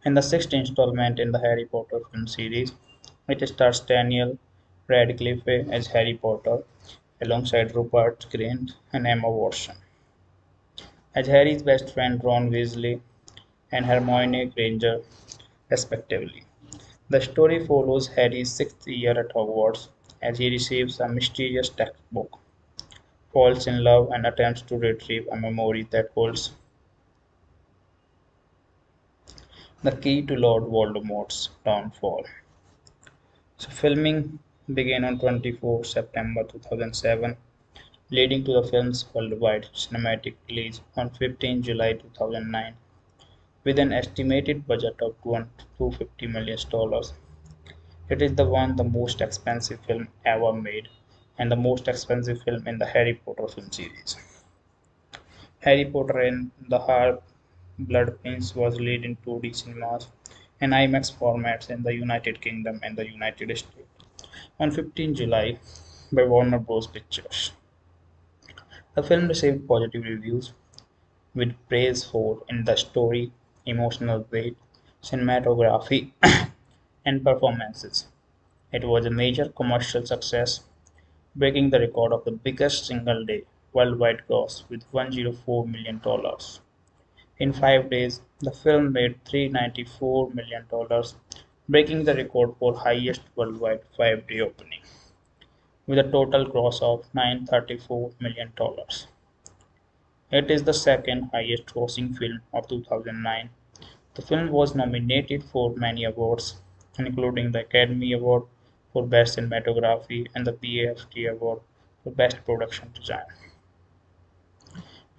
and the sixth installment in the Harry Potter film series. It stars Daniel Radcliffe as Harry Potter alongside Rupert Grint and Emma Watson as Harry's best friend Ron Weasley and Hermione Granger, respectively. The story follows Harry's sixth year at Hogwarts as he receives a mysterious textbook falls in love and attempts to retrieve a memory that holds the key to Lord Voldemort's downfall. So filming began on 24 September 2007, leading to the film's worldwide cinematic release on 15 July 2009 with an estimated budget of $250 million. It is the one the most expensive film ever made and the most expensive film in the Harry Potter film series. Harry Potter and the Half-Blood Prince was released in 2D cinemas and IMAX formats in the United Kingdom and the United States on 15 July by Warner Bros. Pictures. The film received positive reviews with praise for in the story, emotional weight, cinematography, and performances. It was a major commercial success breaking the record of the biggest single day worldwide gross with $104 million. In five days, the film made $394 million, breaking the record for highest worldwide five-day opening, with a total gross of $934 million. It is the second highest grossing film of 2009. The film was nominated for many awards, including the Academy Award for Best Cinematography and the BAFTA Award for Best Production Design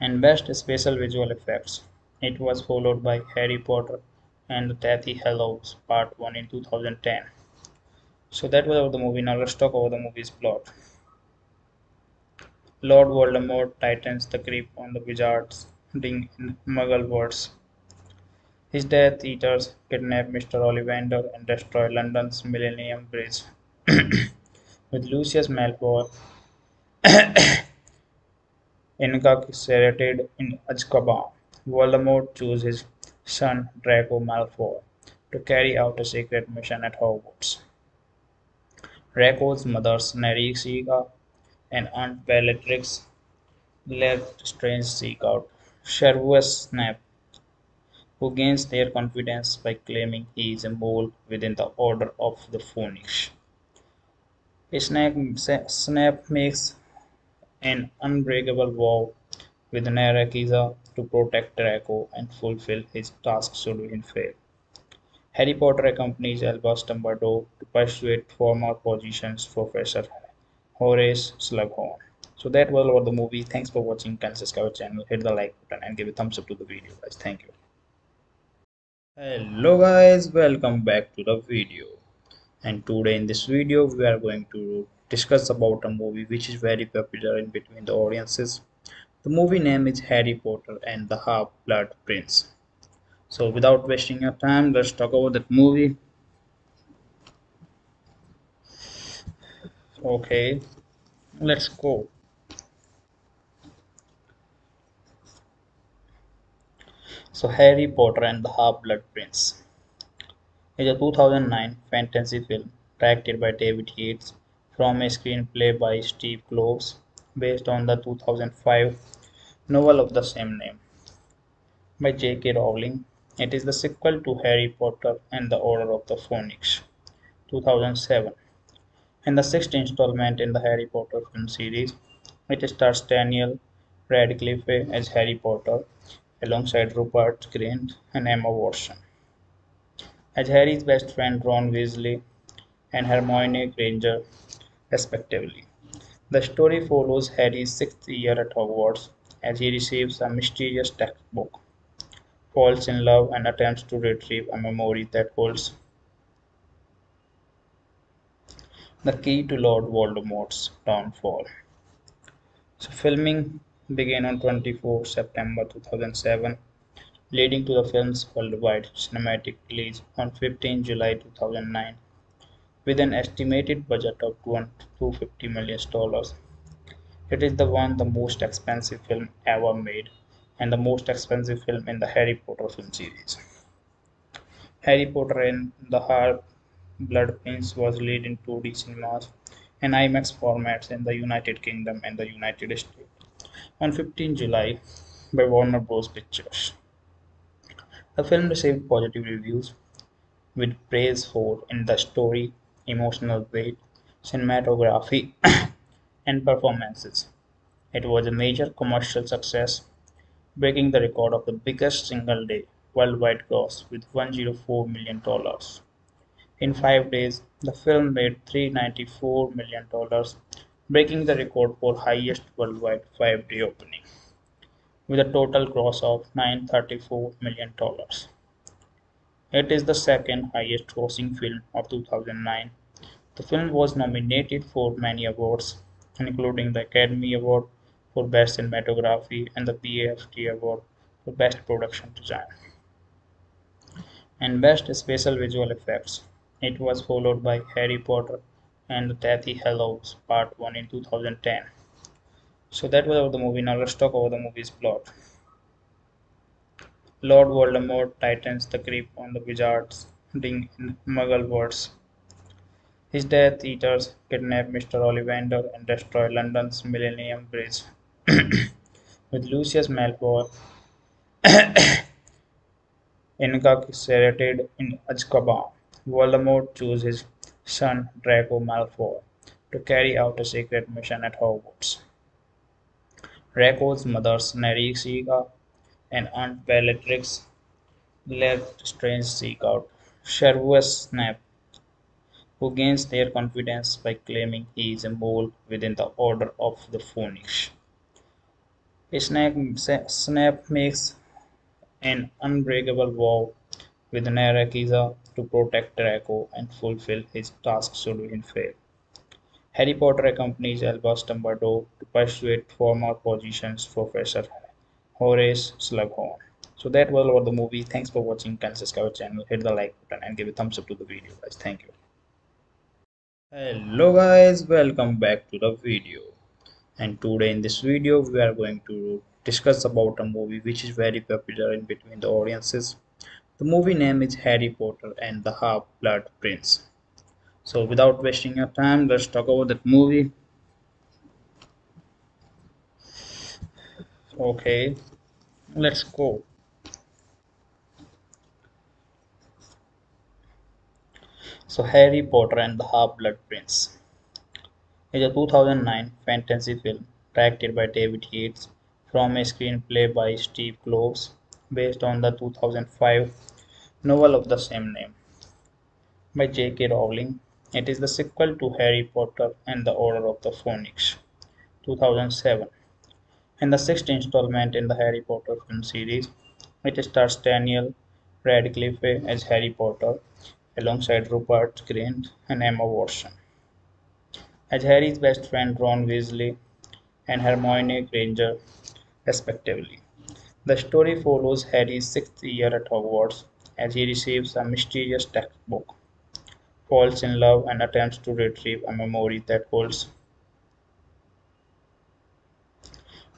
and Best Special Visual Effects. It was followed by Harry Potter and the Deathly Hallows Part 1 in 2010. So that was about the movie. Now let's talk about the movie's plot. Lord Voldemort tightens the grip on the wizards in Muggle words his Death Eaters kidnap Mr. Ollivander and destroy London's Millennium Bridge. *coughs* With Lucius Malfoy *coughs* incarcerated in Azkaban, Voldemort chooses his son Draco Malfoy to carry out a secret mission at Hogwarts. Draco's mother Narcissa and Aunt Bellatrix Lestrange seek out Severus Snape, who gains their confidence by claiming he is a mole within the Order of the Phoenix. Snape, makes an unbreakable vow with Narcissa to protect Draco and fulfill his task should he fail. Harry Potter accompanies Albus Dumbledore to persuade former Potions Professor Horace Slughorn. So that was all the movie. Thanks for watching. Can subscribe our channel, hit the like button, and give a thumbs up to the video, guys. Thank you. Hello, guys. Welcome back to the video. And today in this video, we are going to discuss about a movie which is very popular in between the audiences. The movie name is Harry Potter and the Half-Blood Prince. So without wasting your time, let's talk about that movie. Okay, let's go. So Harry Potter and the Half-Blood Prince is a 2009 fantasy film directed by David Yates from a screenplay by Steve Kloves based on the 2005 novel of the same name by J.K. Rowling it is the sequel to Harry Potter and the Order of the Phoenix (2007) and the sixth installment in the Harry Potter film series. It stars Daniel Radcliffe as Harry Potter alongside Rupert Grint and Emma Watson as Harry's best friend Ron Weasley and Hermione Granger, respectively. The story follows Harry's sixth year at Hogwarts as he receives a mysterious textbook falls in love and attempts to retrieve a memory that holds the key to Lord Voldemort's downfall. So filming began on 24 September 2007, leading to the film's worldwide cinematic release on 15 July 2009 with an estimated budget of $250 million. It is the one the most expensive film ever made and the most expensive film in the Harry Potter film series. Harry Potter and the Half-Blood Prince was released in 2D cinemas and IMAX formats in the United Kingdom and the United States on 15 July by Warner Bros. Pictures. The film received positive reviews with praise for in the story, emotional weight, cinematography, *coughs* and performances. It was a major commercial success breaking the record of the biggest single day worldwide gross with $104 million. In five days, the film made $394 million, breaking the record for highest worldwide five-day opening, with a total gross of $934 million. It is the second highest grossing film of 2009. The film was nominated for many awards, including the Academy Award for Best Cinematography and the BAFTA Award for Best Production Design. And Best Special Visual Effects. It was followed by Harry Potter and the Deathly Hallows Part 1 in 2010. So that was about the movie. Now let's talk about the movie's plot. Lord Voldemort tightens the grip on the wizards in Muggle words. His Death Eaters kidnap Mr. Ollivander and destroy London's Millennium Bridge *coughs* with Lucius Malfoy *coughs* incarcerated in Azkaban, Voldemort chooses son Draco Malfoy to carry out a secret mission at Hogwarts. Draco's mother Narcissa and Aunt Bellatrix Lestrange seek out Severus Snape, who gains their confidence by claiming he is a mole within the Order of the Phoenix. Snape makes an unbreakable vow with Narcissa to protect Draco and fulfill his task should he fail. Harry Potter accompanies Albus Dumbledore to persuade former Potions Professor Horace Slughorn. So that was all the movie. Thanks for watching. Can subscribe our channel, hit the like button, and give a thumbs up to the video, guys. Thank you. Hello, guys. Welcome back to the video and today in this video we are going to discuss about a movie which is very popular in between the audiences the movie name is harry potter and the half-blood prince. So without wasting your time let's talk about that movie. Okay let's go. So harry potter and the half-blood prince. Is a 2009 fantasy film directed by David Yates from a screenplay by Steve Kloves based on the 2005 novel of the same name by J.K. Rowling. It is the sequel to Harry Potter and the Order of the Phoenix 2007 and the sixth installment in the Harry Potter film series. It stars Daniel Radcliffe as Harry Potter alongside Rupert Grint and Emma Watson as Harry's best friend Ron Weasley and Hermione Granger, respectively. The story follows Harry's sixth year at Hogwarts as he receives a mysterious textbook, falls in love, and attempts to retrieve a memory that holds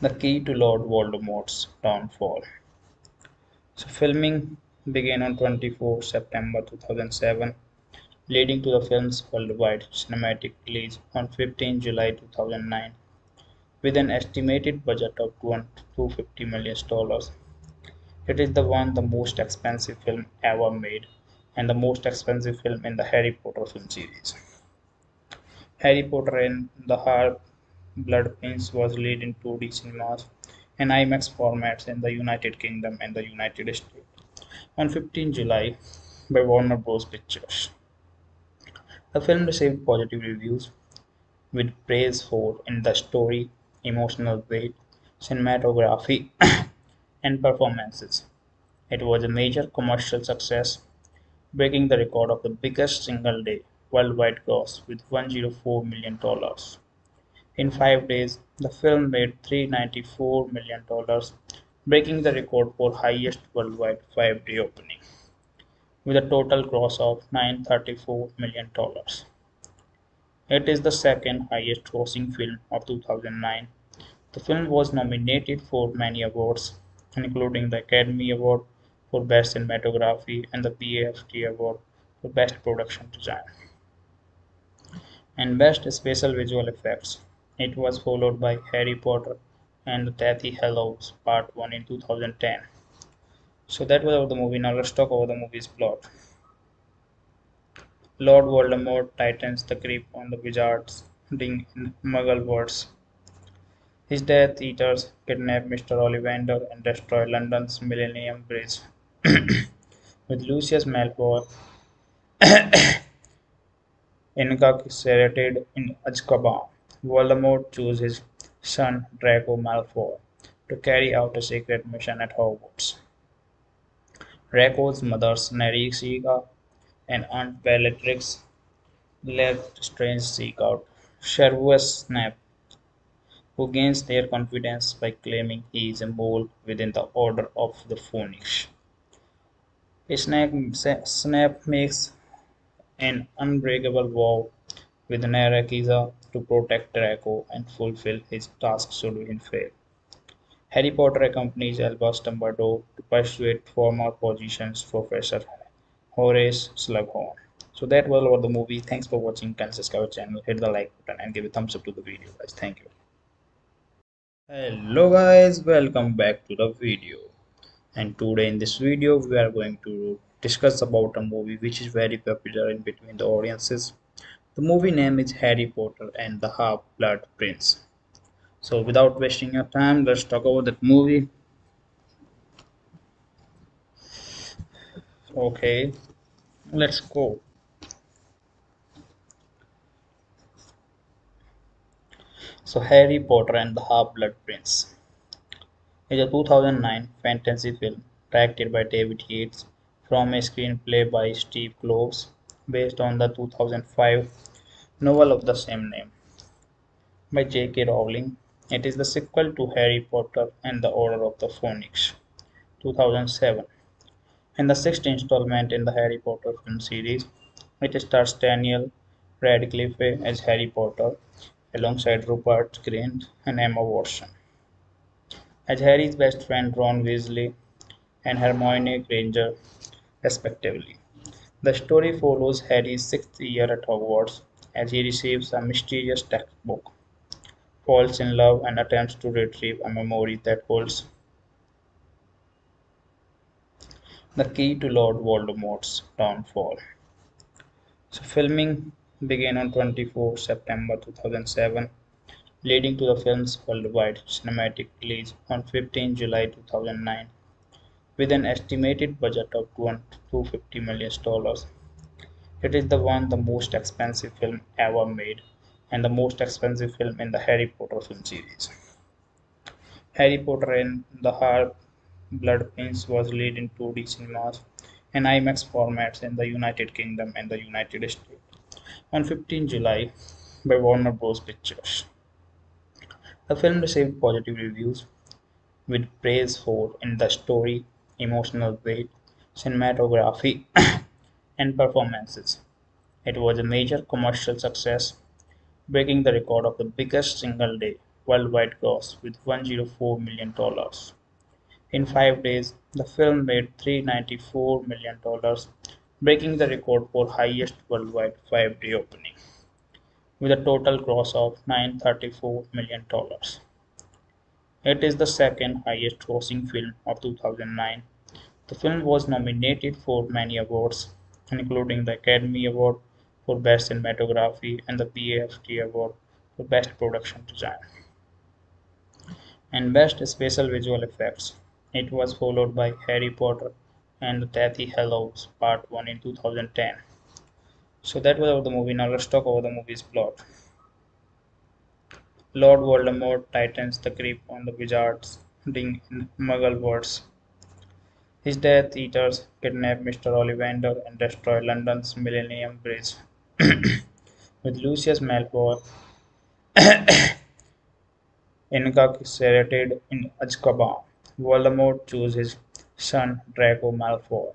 the key to Lord Voldemort's downfall. So, filming began on 24 September 2007, leading to the film's worldwide cinematic release on 15 July 2009 with an estimated budget of $250 million. It is the one the most expensive film ever made and the most expensive film in the Harry Potter film series. Harry Potter and the Half-Blood Prince was released in 2D cinemas and IMAX formats in the United Kingdom and the United States on 15 July by Warner Bros. Pictures. The film received positive reviews with praise for in the story, emotional weight, cinematography, and performances. It was a major commercial success, breaking the record of the biggest single day worldwide gross with $104 million. In five days, the film made $394 million, breaking the record for highest worldwide five-day opening, with a total gross of $934 million. It is the second highest grossing film of 2009. The film was nominated for many awards, including the Academy Award for Best Cinematography and the BAFTA Award for Best Production Design and Best Special Visual Effects. It was followed by Harry Potter and the Deathly Hallows Part 1 in 2010. So that was about the movie. Now let's talk about the movie's plot. Lord Voldemort tightens the grip on the wizards in Muggle words. His Death Eaters kidnap Mr. Ollivander and destroy London's Millennium Bridge. *coughs* With Lucius Malfoy *coughs* incarcerated in Azkaban, Voldemort chooses his son Draco Malfoy to carry out a secret mission at Hogwarts. Draco's mother Narcissa and Aunt Bellatrix Lestrange seek out Severus Snape, who gains their confidence by claiming he is a mole within the Order of the Phoenix. Snape makes an unbreakable vow with Narcissa to protect Draco and fulfill his task should he fail. Harry Potter accompanies Albus Dumbledore to persuade former Potions Professor Horace Slughorn. So that was all the movie. Thanks for watching. Can subscribe our channel, hit the like button, and give a thumbs up to the video, guys. Thank you. Hello, guys. Welcome back to the video. And today in this video, we are going to discuss about a movie which is very popular in between the audiences the movie name is Harry Potter and the Half-Blood Prince. So without wasting your time, let's talk about that movie. Okay, let's go. So Harry Potter and the Half-Blood Prince is a 2009 fantasy film directed by David Yates from a screenplay by Steve Kloves based on the 2005 novel of the same name by J.K. Rowling. It is the sequel to Harry Potter and the Order of the Phoenix 2007 and the sixth installment in the Harry Potter film series. It stars Daniel Radcliffe as Harry Potter alongside Rupert Grint and Emma Watson as Harry's best friend Ron Weasley and Hermione Granger, respectively. The story follows Harry's sixth year at Hogwarts as he receives a mysterious textbook, falls in love, and attempts to retrieve a memory that holds the key to Lord Voldemort's downfall. So, filming began on 24 September 2007, leading to the film's worldwide cinematic release on 15 July 2009 with an estimated budget of $250 million. It is the one the most expensive film ever made and the most expensive film in the Harry Potter film series. Harry Potter and the Half-Blood Prince was released in 2D cinemas and IMAX formats in the United Kingdom and the United States on 15 July by Warner Bros. Pictures. The film received positive reviews with praise for in the story, emotional weight, cinematography, *coughs* and performances. It was a major commercial success, breaking the record of the biggest single day worldwide gross with $104 million. In five days, the film made $394 million, breaking the record for highest worldwide five-day opening, with a total gross of $934 million. It is the second highest grossing film of 2009. The film was nominated for many awards, including the Academy Award for Best Cinematography and the BAFTA Award for Best Production Design and Best Special Visual Effects. It was followed by Harry Potter and the Deathly Hallows Part 1 in 2010. So that was about the movie. Now let's talk about the movie's plot. Lord Voldemort tightens the grip on the wizards in Muggle words his Death Eaters kidnap Mr. Ollivander and destroy London's Millennium Bridge. *coughs* With Lucius Malfoy *coughs* incarcerated in Azkaban, Voldemort chooses son Draco Malfoy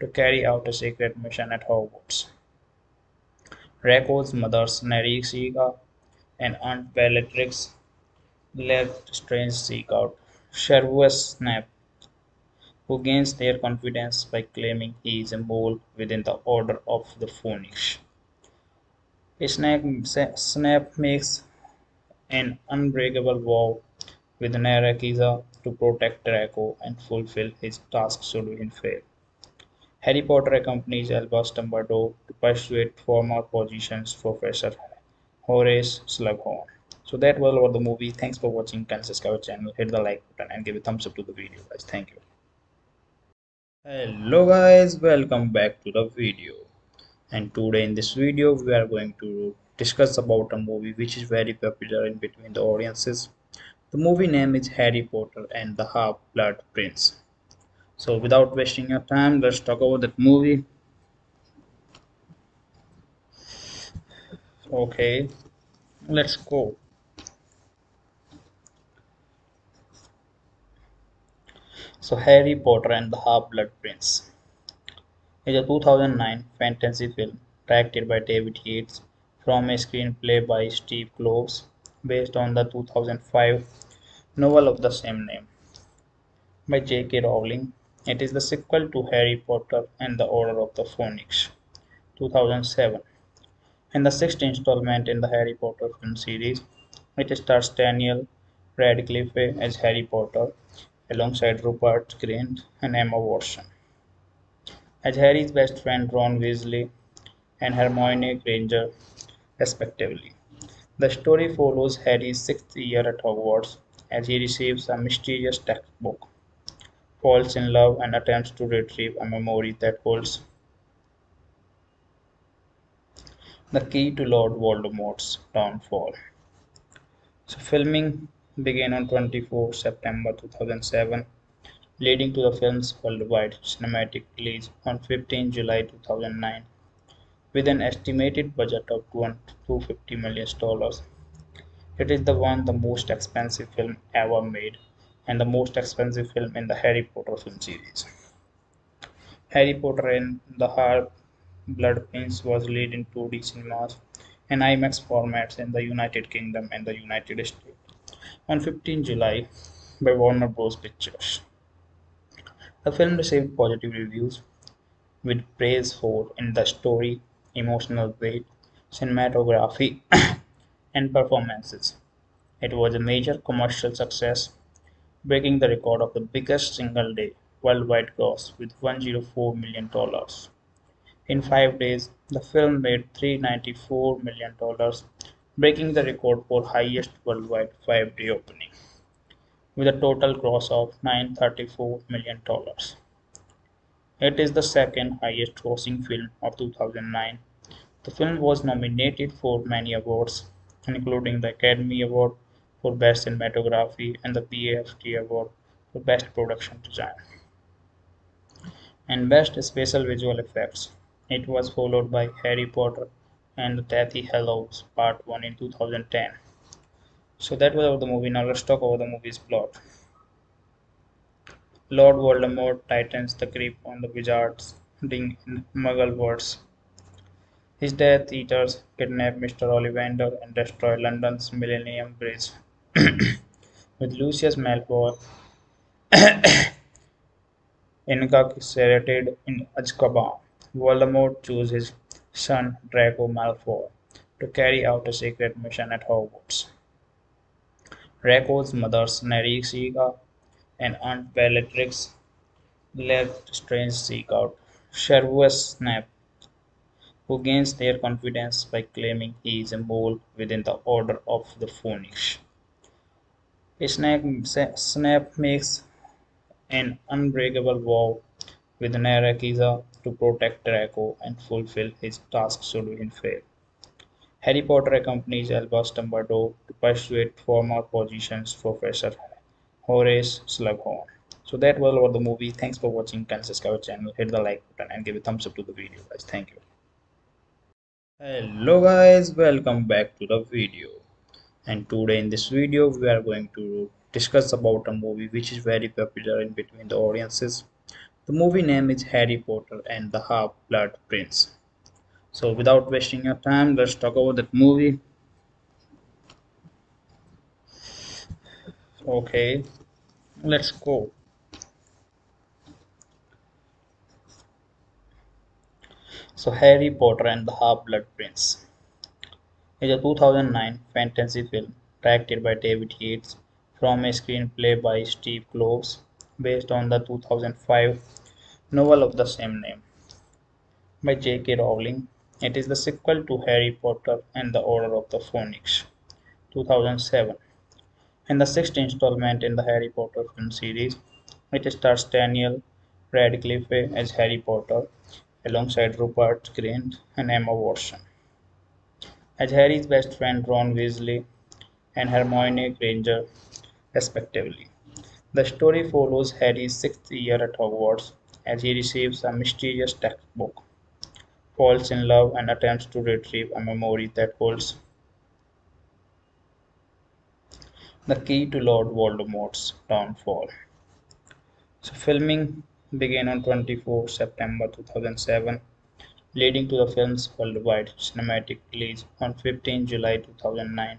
to carry out a secret mission at Hogwarts. Draco's mother Narcissa and Aunt Bellatrix Lestrange seek out Severus Snape who gains their confidence by claiming he is a mole within the Order of the Phoenix. Snape makes an unbreakable vow with Narcissa to protect Draco and fulfill his task should he fail. Harry Potter accompanies Albus Dumbledore to persuade former Potions Professor Horace Slughorn. So that was about the movie. Thanks for watching. Can subscribe our channel, hit the like button, and give a thumbs up to the video, guys. Thank you hello guys welcome back to the video and today in this video we are going to discuss about a movie which is very popular in between the audiences the movie name is harry potter and the half-blood prince. So without wasting your time let's talk about that movie. Okay let's go. So Harry Potter and the Half-Blood Prince. Is a 2009 fantasy film directed by David Yates from a screenplay by Steve Kloves based on the 2005 novel of the same name by J.K. Rowling. It is the sequel to Harry Potter and the Order of the Phoenix 2007 and the sixth installment in the Harry Potter film series. It stars Daniel Radcliffe as Harry Potter alongside Rupert Grint and Emma Watson. As Harry's best friend Ron Weasley and Hermione Granger, respectively. The story follows Harry's sixth year at Hogwarts as he receives a mysterious textbook, falls in love, and attempts to retrieve a memory that holds the key to Lord Voldemort's downfall. So, filming began on 24 September 2007, leading to the film's worldwide cinematic release on 15 July 2009 with an estimated budget of $250 million. It is the one the most expensive film ever made and the most expensive film in the Harry Potter film series. Harry Potter and the Half-Blood Prince was released in 2D cinemas and IMAX formats in the United Kingdom and the United States on 15 July by Warner Bros. Pictures. The film received positive reviews with praise for in the story, emotional weight, cinematography, *coughs* and performances. It was a major commercial success, breaking the record of the biggest single day worldwide gross with $104 million. In five days, the film made $394 million, breaking the record for highest worldwide five-day opening, with a total gross of $934 million. It is the second highest grossing film of 2009. The film was nominated for many awards, including the Academy Award for Best Cinematography and the BAFTA Award for Best Production Design and Best Special Visual Effects. It was followed by Harry Potter and the Deathly Hallows Part 1 in 2010. So that was about the movie. Now let's talk about the movie's plot. Lord Voldemort tightens the grip on the wizards in Muggle words. His Death Eaters kidnap Mr. Ollivander and destroy London's Millennium Bridge. *coughs* With Lucius Malfoy *coughs* incarcerated in Azkaban, Voldemort chooses his son Draco Malfoy to carry out a secret mission at Hogwarts. Draco's mother Narcissa and Aunt Bellatrix Lestrange seek out Severus Snape, who gains their confidence by claiming he is a mole within the Order of the Phoenix. Snape makes an unbreakable vow with Narcissa to protect Draco and fulfill his task should he fail. Harry Potter accompanies Albus Dumbledore to persuade former Potions Professor Horace Slughorn. So that was about the movie. Thanks for watching. Can subscribe our channel, hit the like button, and give a thumbs up to the video, guys. Thank you. Hello, guys. Welcome back to the video. And today in this video, we are going to discuss about a movie which is very popular in between the audiences the movie name is Harry Potter and the Half-Blood Prince. So without wasting your time, let's talk about that movie. Okay, let's go. So Harry Potter and the Half-Blood Prince is a 2009 fantasy film directed by David Yates from a screenplay by Steve Kloves based on the 2005 novel of the same name by J.K. Rowling. It is the sequel to Harry Potter and the Order of the Phoenix 2007 and the sixth installment in the Harry Potter film series. It stars Daniel Radcliffe as Harry Potter alongside Rupert Grint and Emma Watson. As Harry's best friend Ron Weasley and Hermione Granger respectively. The story follows Harry's sixth year at Hogwarts as he receives a mysterious textbook, falls in love, and attempts to retrieve a memory that holds the key to Lord Voldemort's downfall. So, filming began on 24 September 2007, leading to the film's worldwide cinematic release on 15 July 2009,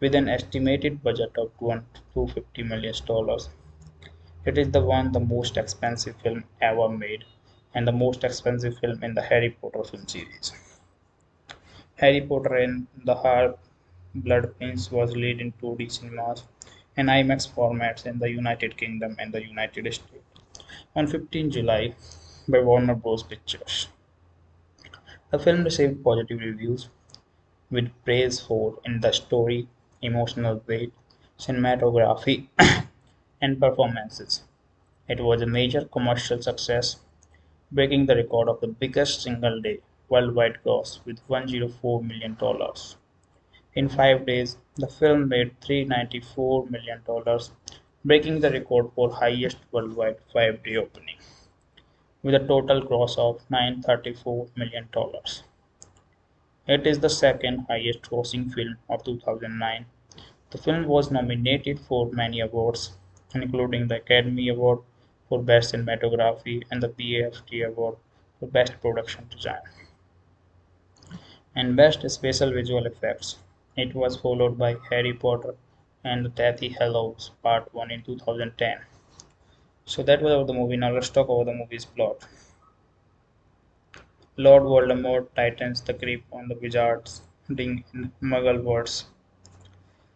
with an estimated budget of $250 million. It is the one the most expensive film ever made and the most expensive film in the Harry Potter film series. Harry Potter and the Half-Blood Prince was released in 2D cinemas and IMAX formats in the United Kingdom and the United States on 15 July by Warner Bros. Pictures. The film received positive reviews with praise for in the story, emotional weight, cinematography, *coughs* and performances. It was a major commercial success, breaking the record of the biggest single day worldwide gross with $104 million. In five days, the film made $394 million, breaking the record for highest worldwide five day opening, with a total gross of $934 million. It is the second highest grossing film of 2009. The film was nominated for many awards, including the Academy Award for Best Cinematography and the BAFTA Award for Best Production Design and Best Special Visual Effects. It was followed by Harry Potter and the Deathly Hallows Part 1 in 2010. So that was about the movie. Now let's talk about the movie's plot. Lord Voldemort tightens the grip on the wizards in Muggle words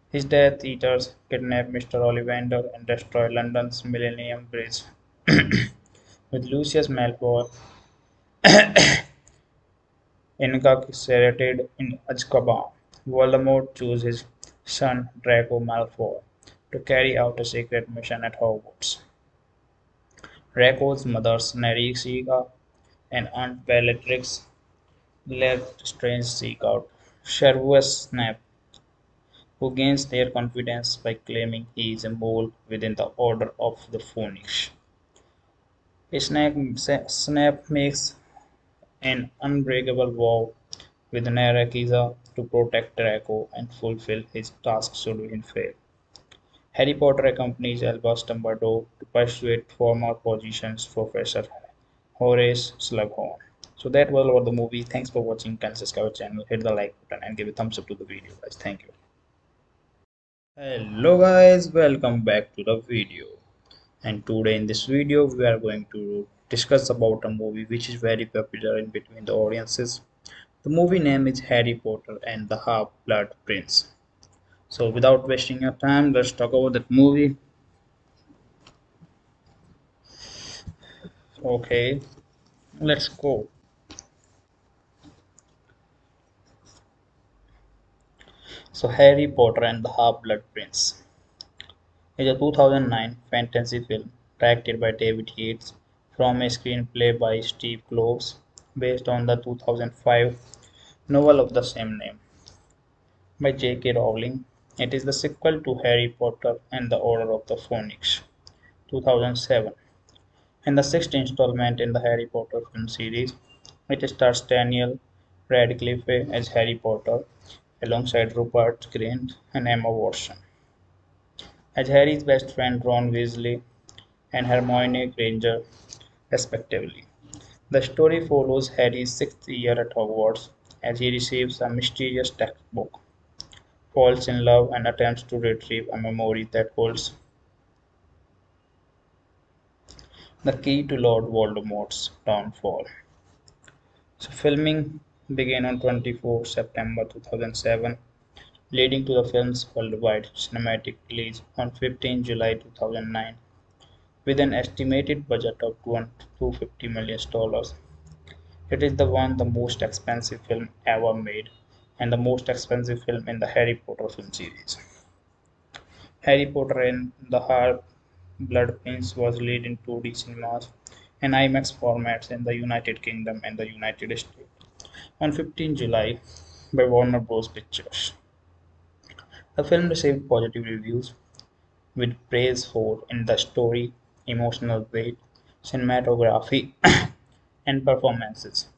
his Death Eaters kidnap Mr. Ollivander and destroy London's Millennium Bridge. *coughs* With Lucius Malfoy *coughs* Inca Incarcerated in Azkaban, Voldemort chooses his son Draco Malfoy to carry out a secret mission at Hogwarts. Draco's mother Narcissa and Aunt Bellatrix let Strange seek out Severus Snape, who gains their confidence by claiming he is a mole within the Order of the Phoenix. Snape makes an unbreakable vow with Narcissa to protect Draco and fulfill his task should he fail. Harry Potter accompanies Albus Dumbledore to persuade former Potions Professor Horace Slughorn. So that was all the movie. Thanks for watching. Can subscribe channel, hit the like button, and give a thumbs up to the video, guys. Thank you. Hello, guys. Welcome back to the video. And today in this video, we are going to discuss about a movie which is very popular in between the audiences. The movie name is Harry Potter and the Half-Blood Prince. So without wasting your time, let's talk about that movie. Okay, let's go. So Harry Potter and the Half-Blood Prince is a 2009 fantasy film directed by David Yates from a screenplay by Steve Kloves based on the 2005 novel of the same name by J.K. Rowling. It is the sequel to Harry Potter and the Order of the Phoenix 2007 and the sixth installment in the Harry Potter film series. It stars Daniel Radcliffe as Harry Potter alongside Rupert Grint and Emma Watson. As Harry's best friend Ron Weasley and Hermione Granger, respectively. The story follows Harry's sixth year at Hogwarts as he receives a mysterious textbook, falls in love, and attempts to retrieve a memory that holds the key to Lord Voldemort's downfall. So, filming began on 24 September 2007, leading to the film's worldwide cinematic release on 15 July 2009 with an estimated budget of $250 million. It is the one the most expensive film ever made and the most expensive film in the Harry Potter film series. Harry Potter and the Half-Blood Prince was released in 2D cinemas and IMAX formats in the United Kingdom and the United States on 15 July by Warner Bros. Pictures. The film received positive reviews with praise for in the story, emotional weight, cinematography, and performances.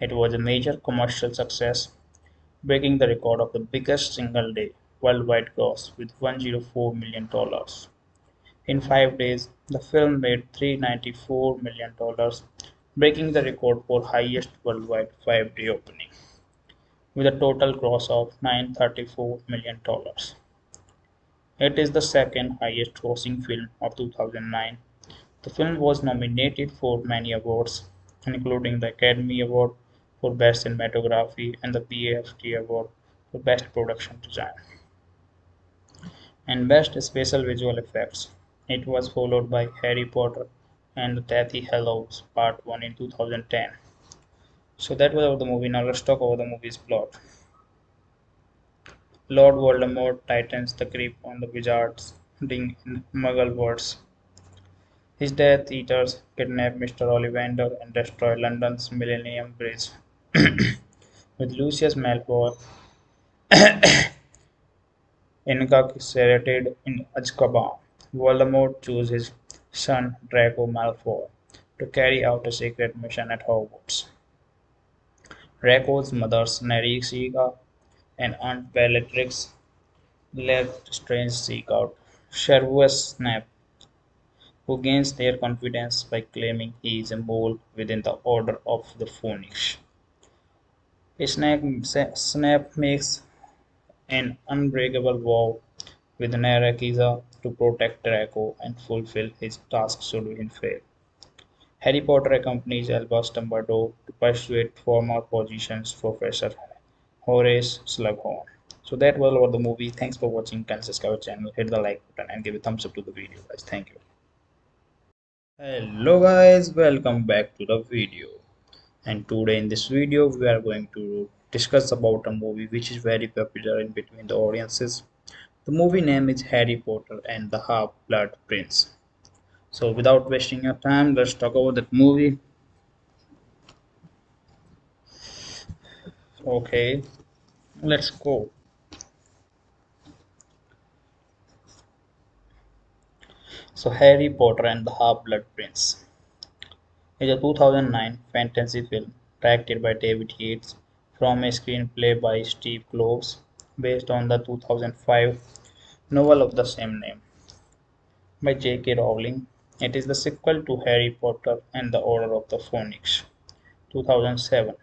It was a major commercial success, breaking the record of the biggest single day worldwide gross with $104 million. In five days, the film made $394 million, breaking the record for highest worldwide five-day opening, with a total gross of $934 million. It is the second highest grossing film of 2009. The film was nominated for many awards, including the Academy Award for Best Cinematography and the BAFTA Award for Best Production Design and Best Special Visual Effects. It was followed by Harry Potter and the Deathly Hallows Part 1 in 2010. So that was about the movie. Now let's talk about the movie's plot. Lord Voldemort tightens the grip on the wizards in Muggle words. His Death Eaters kidnap Mr. Ollivander and destroy London's Millennium Bridge. *coughs* With Lucius Malfoy *coughs* incarcerated in Azkaban, Voldemort chooses his son Draco Malfoy to carry out a secret mission at Hogwarts. Draco's mother Narcissa and Aunt Bellatrix Lestrange seek out Severus Snape, who gains their confidence by claiming he is a mole within the Order of the Phoenix. Snape makes an unbreakable vow with Narcissa to protect Draco and fulfill his task should he fail. Harry Potter accompanies Albus Dumbledore to persuade former Potions Professor Horace Slughorn. So that was all the movie. Thanks for watching. Can subscribe our channel, hit the like button, and give a thumbs up to the video, guys. Thank you. Hello, guys. Welcome back to the video. and today in this video we are going to discuss about a movie which is very popular in between the audiences the movie name is harry potter and the half-blood prince so without wasting your time let's talk about that movie okay let's go so harry potter and the half-blood prince is a 2009 fantasy film directed by David Yates from a screenplay by Steve Kloves based on the 2005 novel of the same name by J.K. Rowling. It is the sequel to Harry Potter and the Order of the Phoenix 2007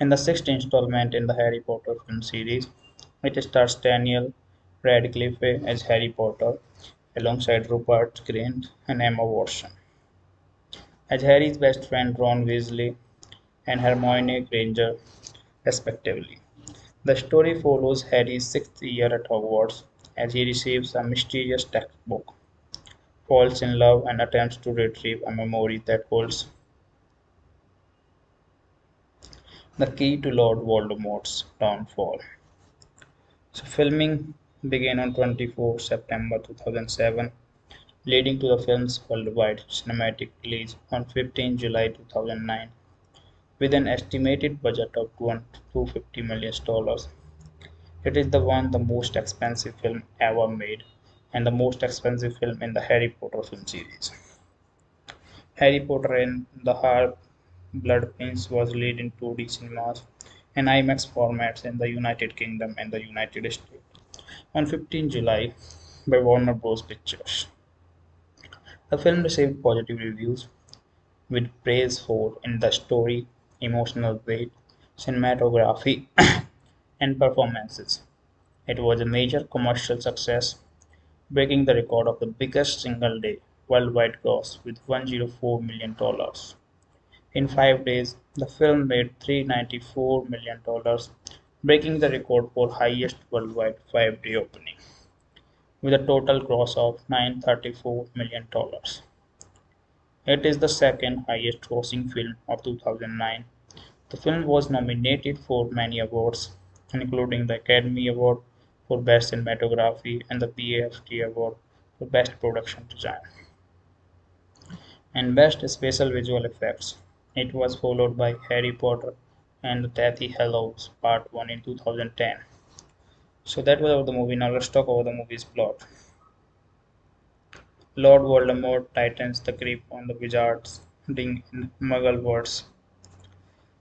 and the sixth installment in the Harry Potter film series. It stars Daniel Radcliffe as Harry Potter alongside Rupert Grint and Emma Watson as Harry's best friend Ron Weasley and Hermione Granger, respectively. The story follows Harry's sixth year at Hogwarts as he receives a mysterious textbook, falls in love, and attempts to retrieve a memory that holds the key to Lord Voldemort's downfall. So, filming began on 24 September 2007 leading to the film's worldwide cinematic release on 15 July 2009 with an estimated budget of $250 million. It is the one the most expensive film ever made and the most expensive film in the Harry Potter film series. Harry Potter and the Half-Blood Prince was released in 2D cinemas and IMAX formats in the United Kingdom and the United States on 15 July by Warner Bros. Pictures. The film received positive reviews, with praise for in the story, emotional weight, cinematography, *coughs* and performances. It was a major commercial success, breaking the record of the biggest single day worldwide gross with $104 million. In five days, the film made $394 million, breaking the record for highest worldwide five day opening with a total gross of $934 million. It is the second highest grossing film of 2009. The film was nominated for many awards, including the Academy Award for Best Cinematography and the BAFTA Award for Best Production Design and Best Special Visual Effects. It was followed by Harry Potter and the Deathly Hallows Part 1 in 2010. So that was about the movie. Now let's talk about the movie's plot. Lord Voldemort tightens the grip on the wizards in Muggle words.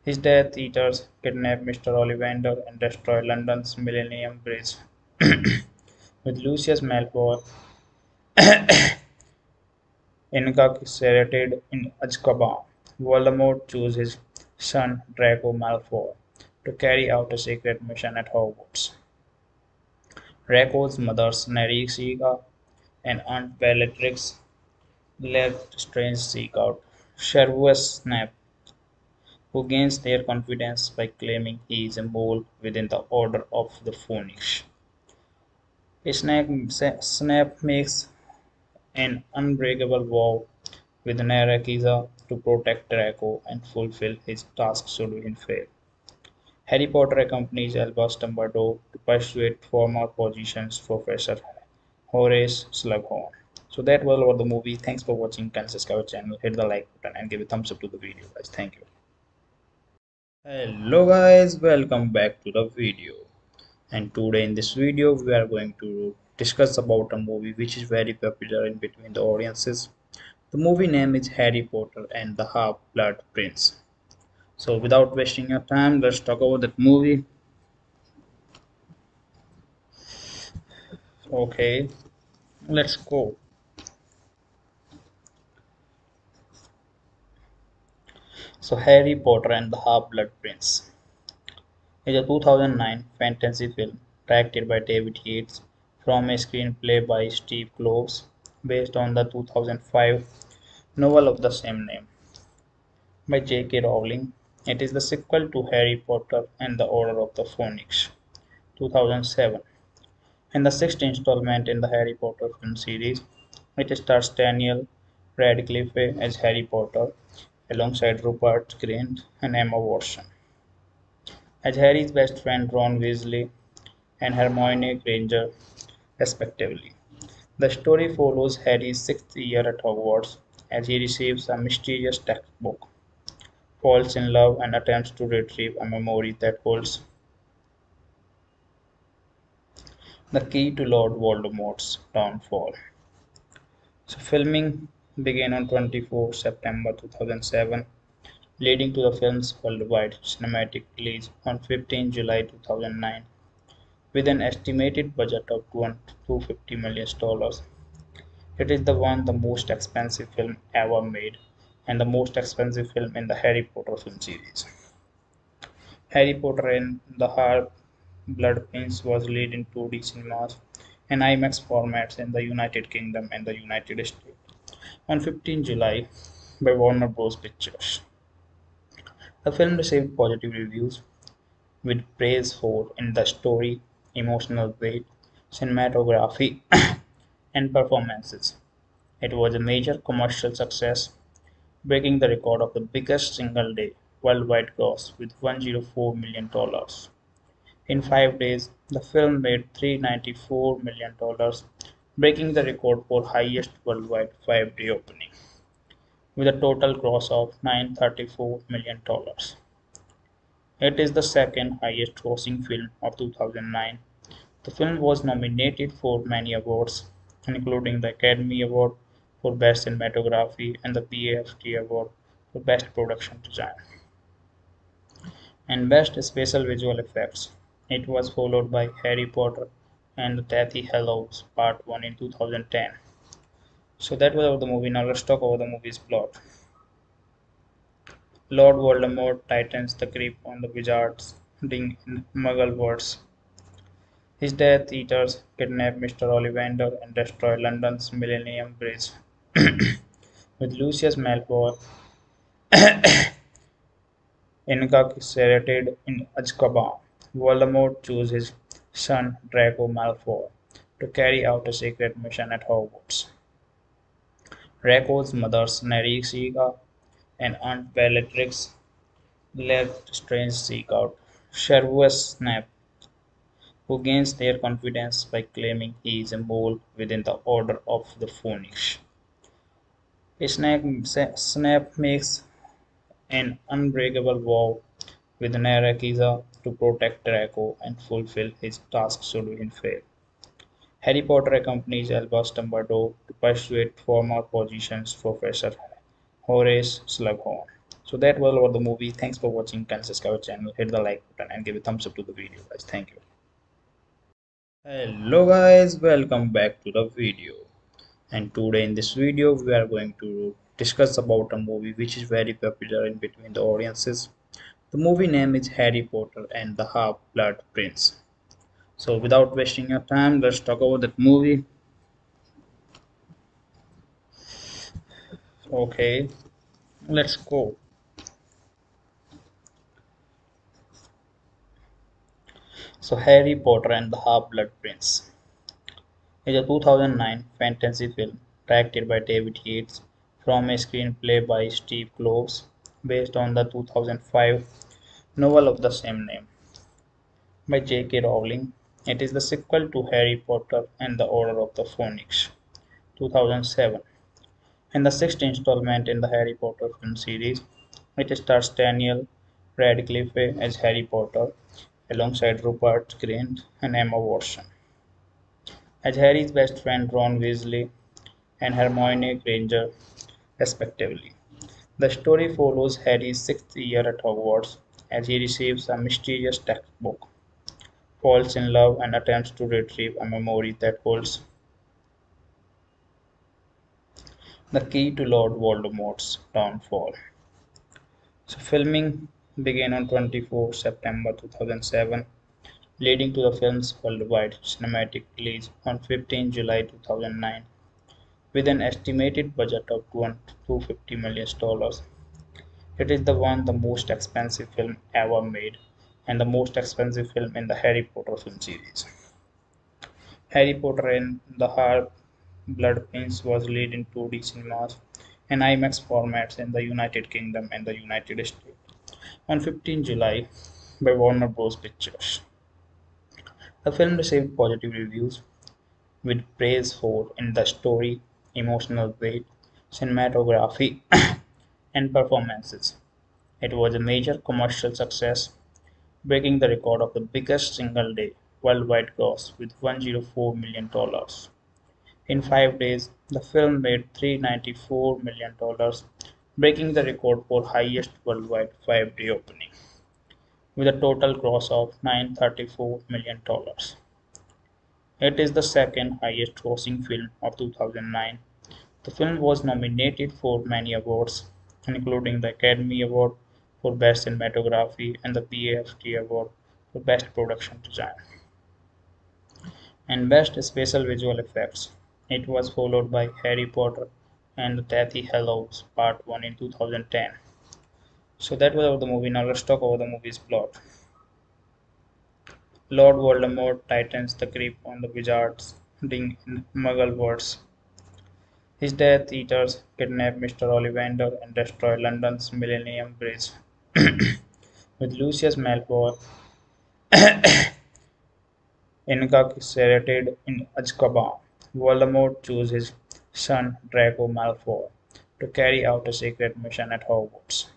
His Death Eaters kidnap Mr. Ollivander and destroy London's Millennium Bridge. *coughs* With Lucius Malfoy *coughs* incarcerated in Azkaban, Voldemort chooses his son Draco Malfoy to carry out a secret mission at Hogwarts. Draco's mother Narcissa and Aunt Bellatrix Lestrange seek out Severus Snape, who gains their confidence by claiming he is a mole within the Order of the Phoenix. Snape makes an unbreakable vow with Narcissa to protect Draco and fulfill his task should he fail. Harry Potter accompanies Albus Dumbledore to persuade former Potions Professor Horace Slughorn. So that was all the movie. Thanks for watching. Can subscribe our channel, hit the like button, and give a thumbs up to the video, guys. Thank you. Hello, guys. Welcome back to the video. And today in this video, we are going to discuss about a movie which is very popular in between the audiences. The movie name is Harry Potter and the Half-Blood Prince. So without wasting your time let's talk about that movie. Okay let's go. So harry potter and the half-blood prince. Is a 2009 fantasy film directed by david yates from a screenplay by steve kloves based on the 2005 novel of the same name by j.k rowling it is the sequel to Harry Potter and the Order of the Phoenix 2007 and the sixth installment in the Harry Potter film series. It stars Daniel Radcliffe as Harry Potter alongside Rupert Grint and Emma Watson. As Harry's best friend Ron Weasley and Hermione Granger, respectively. The story follows Harry's sixth year at Hogwarts as he receives a mysterious textbook, falls in love, and attempts to retrieve a memory that holds the key to Lord Voldemort's downfall. So, filming began on 24 September 2007, leading to the film's worldwide cinematic release on 15 July 2009 with an estimated budget of $250 million. It is the one the most expensive film ever made and the most expensive film in the Harry Potter film series. Harry Potter and the Half Blood Prince was released in 2D cinemas and IMAX formats in the United Kingdom and the United States on 15 July by Warner Bros. Pictures. The film received positive reviews with praise for in the story, emotional weight, cinematography, and performances. It was a major commercial success, breaking the record of the biggest single day worldwide gross with $104 million. In five days, the film made $394 million, breaking the record for highest worldwide five-day opening, with a total gross of $934 million. It is the second highest grossing film of 2009. The film was nominated for many awards, including the Academy Award for Best Cinematography and the BAFTA Award for Best Production Design and Best Special Visual Effects. It was followed by Harry Potter and the Deathly Hallows Part 1 in 2010. So that was about the movie. Now let's talk about the movie's plot. Lord Voldemort tightens the grip on the wizards in Muggle words. His Death Eaters kidnap Mr. Ollivander and destroy London's Millennium Bridge. *coughs* With Lucius Malfoy *coughs* incarcerated in Azkaban, Voldemort chooses his son Draco Malfoy to carry out a secret mission at Hogwarts. Draco's mother Narcissa and Aunt Bellatrix Lestrange seek out Severus Snape, who gains their confidence by claiming he is a mole within the Order of the Phoenix. Snape makes an unbreakable vow with Narcissa to protect Draco and fulfill his task should he fail. Harry Potter accompanies Albus Dumbledore to persuade former Potions Professor Horace Slughorn. So that was all the movie. Thanks for watching. Can subscribe our channel, hit the like button, and give a thumbs up to the video, guys. Thank you. Hello, guys. Welcome back to the video. And today in this video, we are going to discuss about a movie which is very popular in between the audiences the movie name is Harry Potter and the Half-Blood Prince. So without wasting your time, let's talk about that movie. Okay, let's go. So Harry Potter and the Half-Blood Prince is a 2009 fantasy film directed by David Yates from a screenplay by Steve Kloves based on the 2005 novel of the same name by J.K. Rowling. It is the sequel to Harry Potter and the Order of the Phoenix 2007 and the sixth installment in the Harry Potter film series. It stars Daniel Radcliffe as Harry Potter alongside Rupert Grint and Emma Watson. As Harry's best friend Ron Weasley and Hermione Granger, respectively. The story follows Harry's sixth year at Hogwarts as he receives a mysterious textbook, falls in love, and attempts to retrieve a memory that holds the key to Lord Voldemort's downfall. So, filming began on 24 September 2007, leading to the film's worldwide cinematic release on 15 July 2009 with an estimated budget of $250 million. It is the one the most expensive film ever made and the most expensive film in the Harry Potter film series. Harry Potter and the Half Blood Prince was released in 2D cinemas and IMAX formats in the United Kingdom and the United States on 15 July by Warner Bros. Pictures. The film received positive reviews with praise for in the story, emotional weight, cinematography, *coughs* and performances. It was a major commercial success, breaking the record of the biggest single day worldwide gross with $104 million. In five days, the film made $394 million, breaking the record for highest worldwide five-day opening, with a total gross of $934 million. It is the second highest grossing film of 2009. The film was nominated for many awards, including the Academy Award for Best Cinematography and the BAFTA Award for Best Production Design and Best Special Visual Effects. It was followed by Harry Potter and Deathly Hallows Part 1 in 2010. So that was about the movie. Now let's talk about the movie's plot. Lord Voldemort tightens the grip on the wizards in Muggle words his Death Eaters kidnap Mr. Ollivander and destroy London's Millennium Bridge. *coughs* With Lucius Malfoy *coughs* incarcerated in Azkaban, Voldemort chooses son Draco Malfoy to carry out a secret mission at Hogwarts.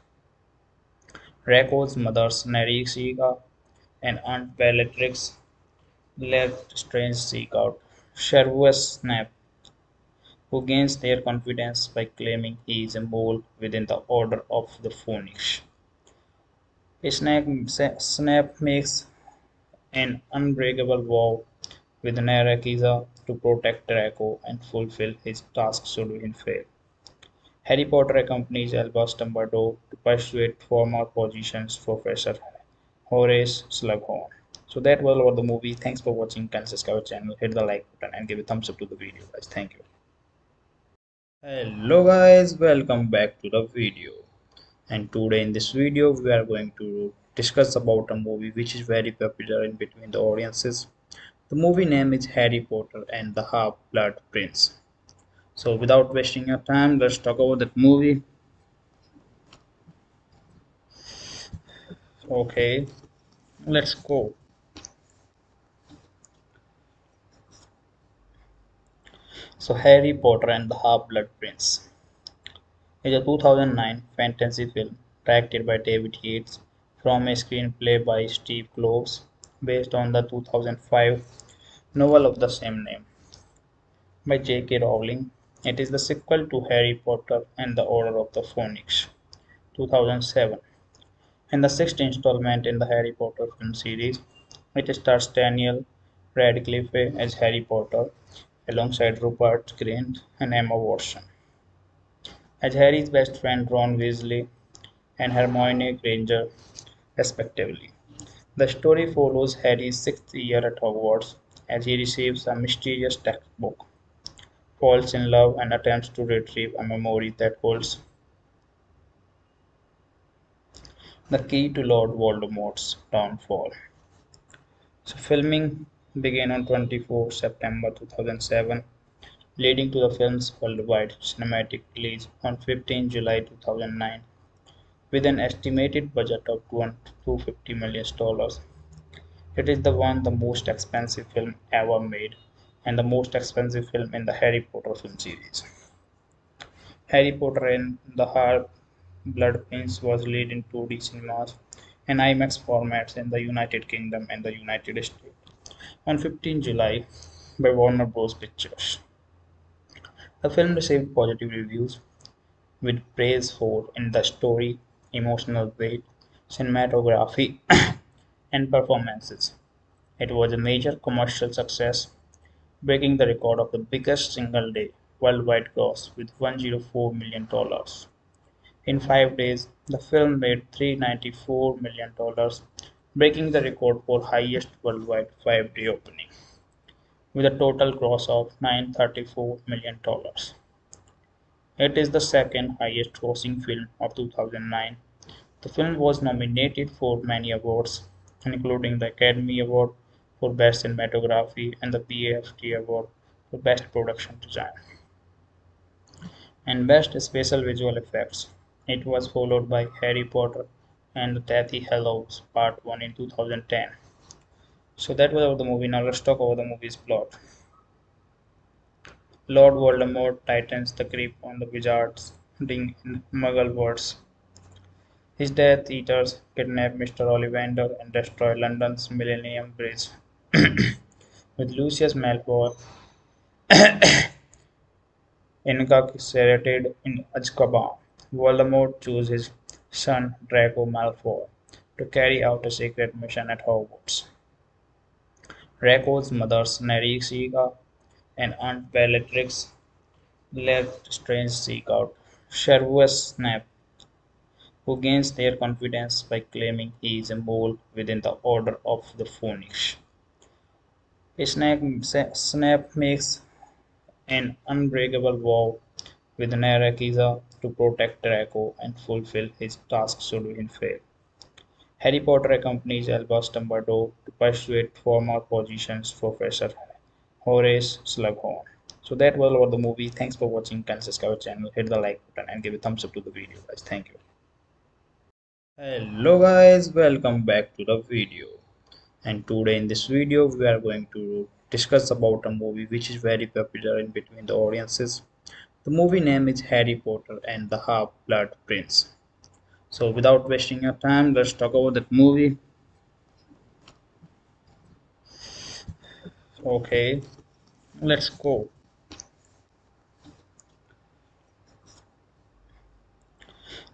Draco's mother Narcissa and Aunt Bellatrix Lestrange seek out Severus Snape who gains their confidence by claiming he is a mole within the Order of the Phoenix. Snape makes an unbreakable vow with Narcissa to protect Draco and fulfill his task should he fail. Harry Potter accompanies Albus Dumbledore to persuade former Potions Professor Horace Slughorn. So that was all the movie. Thanks for watching. Can subscribe our channel, hit the like button, and give a thumbs up to the video, guys. Thank you hello guys welcome back to the video and today in this video we are going to discuss about a movie which is very popular in between the audiences the movie name is harry potter and the half-blood prince. So without wasting your time let's talk about that movie. Okay let's go. So Harry Potter and the Half-Blood Prince. Is a 2009 fantasy film directed by David Yates from a screenplay by Steve Kloves based on the 2005 novel of the same name by J.K. Rowling. It is the sequel to Harry Potter and the Order of the Phoenix 2007 and the sixth installment in the Harry Potter film series. It stars Daniel Radcliffe as Harry Potter alongside Rupert Grint and Emma Watson. As Harry's best friend Ron Weasley and Hermione Granger, respectively. The story follows Harry's sixth year at Hogwarts as he receives a mysterious textbook, falls in love, and attempts to retrieve a memory that holds the key to Lord Voldemort's downfall. So, filming began on 24 September 2007, leading to the film's worldwide cinematic release on 15 July 2009 with an estimated budget of $250 million. It is the one the most expensive film ever made and the most expensive film in the Harry Potter film series. Harry Potter and the Half-Blood Prince was released in 2D cinemas and IMAX formats in the United Kingdom and the United States on 15 July by Warner Bros. Pictures. The film received positive reviews with praise for in the story, emotional weight, cinematography, and performances. It was a major commercial success, breaking the record of the biggest single day worldwide gross with $104 million. In five days, the film made $394 million, breaking the record for highest worldwide five-day opening, with a total gross of $934 million. It is the second highest grossing film of 2009. The film was nominated for many awards, including the Academy Award for Best Cinematography and the BAFTA Award for Best Production Design and Best Special Visual Effects. It was followed by Harry Potter and the Deathly Hallows Part 1 in 2010. So that was about the movie. Now let's talk about the movie's plot. Lord Voldemort tightens the grip on the wizards in Muggle words. His Death Eaters kidnap Mr. Ollivander and destroy London's Millennium Bridge. *coughs* With Lucius Malfoy *coughs* incarcerated in Azkaban, Voldemort chooses his son Draco Malfoy to carry out a secret mission at Hogwarts. Draco's mother's Narcissa and Aunt Bellatrix Lestrange seek out Severus Snape, who gains their confidence by claiming he is a mole within the Order of the Phoenix. Snape makes an unbreakable vow with Narcissa to protect Draco and fulfill his task should he fail. Harry Potter accompanies Albus Dumbledore to persuade former Potions Professor Horace Slughorn. So that was all about the movie. Thanks for watching. Can subscribe our channel, hit the like button, and give a thumbs up to the video, guys. Thank you. Hello, guys. Welcome back to the video. And today in this video, we are going to discuss about a movie which is very popular in between the audiences. The movie name is Harry Potter and the Half-Blood Prince. So without wasting your time, let's talk about that movie. Okay, let's go.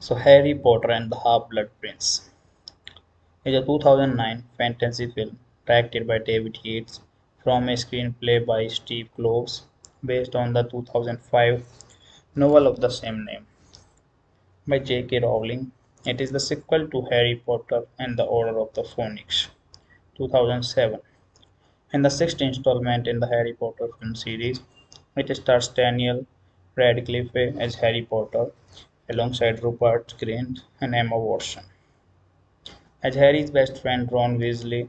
So Harry Potter and the Half-Blood Prince is a 2009 fantasy film directed by David Yates from a screenplay by Steve Kloves based on the 2005 novel of the same name by J.K. Rowling. It is the sequel to Harry Potter and the Order of the Phoenix 2007 and the sixth installment in the Harry Potter film series. It stars Daniel Radcliffe as Harry Potter alongside Rupert Grint and Emma Watson. As Harry's best friend Ron Weasley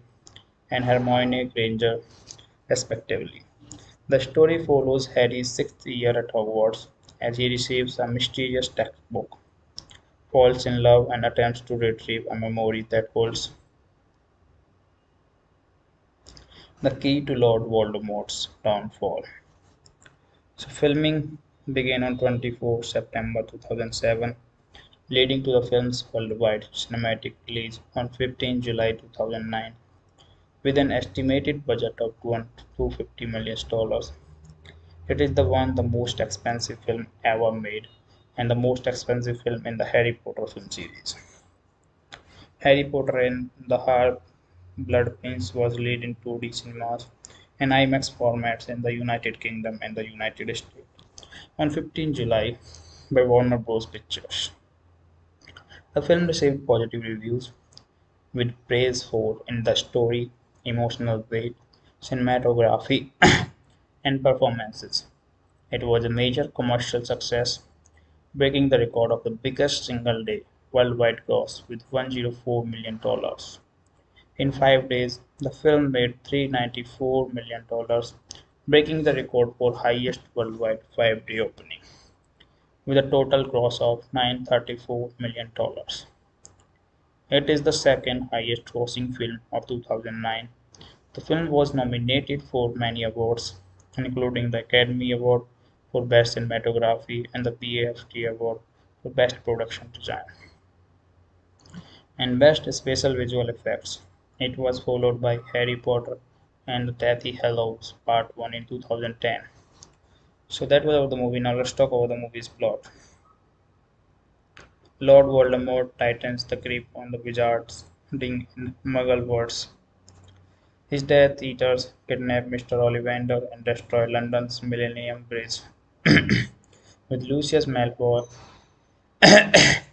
and Hermione Granger respectively. The story follows Harry's sixth year at Hogwarts as he receives a mysterious textbook, falls in love, and attempts to retrieve a memory that holds the key to Lord Voldemort's downfall. So, filming began on 24 September 2007, leading to the film's worldwide cinematic release on 15 July 2009 with an estimated budget of $250 million. It is the one the most expensive film ever made and the most expensive film in the Harry Potter film series. Harry Potter and the Half-Blood Prince was released in 2D cinemas and IMAX formats in the United Kingdom and the United States on 15 July by Warner Bros. Pictures. The film received positive reviews with praise for in the story emotional weight, cinematography, *coughs* and performances. It was a major commercial success, breaking the record of the biggest single day worldwide gross with $104 million. In five days, the film made $394 million, breaking the record for highest worldwide five-day opening, with a total gross of $934 million. It is the second highest grossing film of 2009. The film was nominated for many awards, including the Academy Award for Best Cinematography and the BAFTA Award for Best Production Design and Best Special Visual Effects. It was followed by Harry Potter and Deathly Hallows Part 1 in 2010. So that was about the movie. Now let's talk about the movie's plot. Lord Voldemort tightens the grip on the wizards in Muggle words. His Death Eaters kidnap Mr. Ollivander and destroy London's Millennium Bridge. *coughs* With Lucius Malfoy *coughs*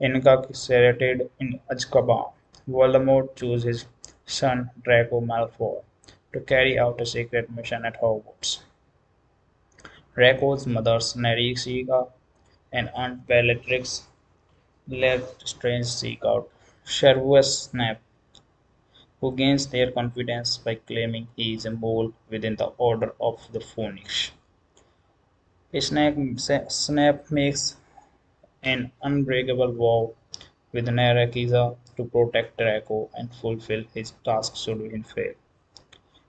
incarcerated in Azkaban, Voldemort chooses son Draco Malfoy to carry out a secret mission at Hogwarts. Draco's mother's Narcissa and Aunt Bellatrix Lestrange seek out Severus Snape, who gains their confidence by claiming he is a mole within the Order of the Phoenix. Snap, Snap makes an unbreakable vow with Narcissa to protect Draco and fulfill his task should he fail.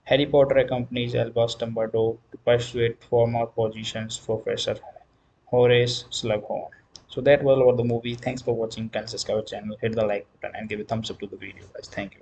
Harry Potter accompanies Albus Dumbledore to persuade former Potions Professor Horace Slughorn. So that was all about the movie. Thanks for watching. Can subscribe our channel, hit the like button, and give a thumbs up to the video, guys. Thank you.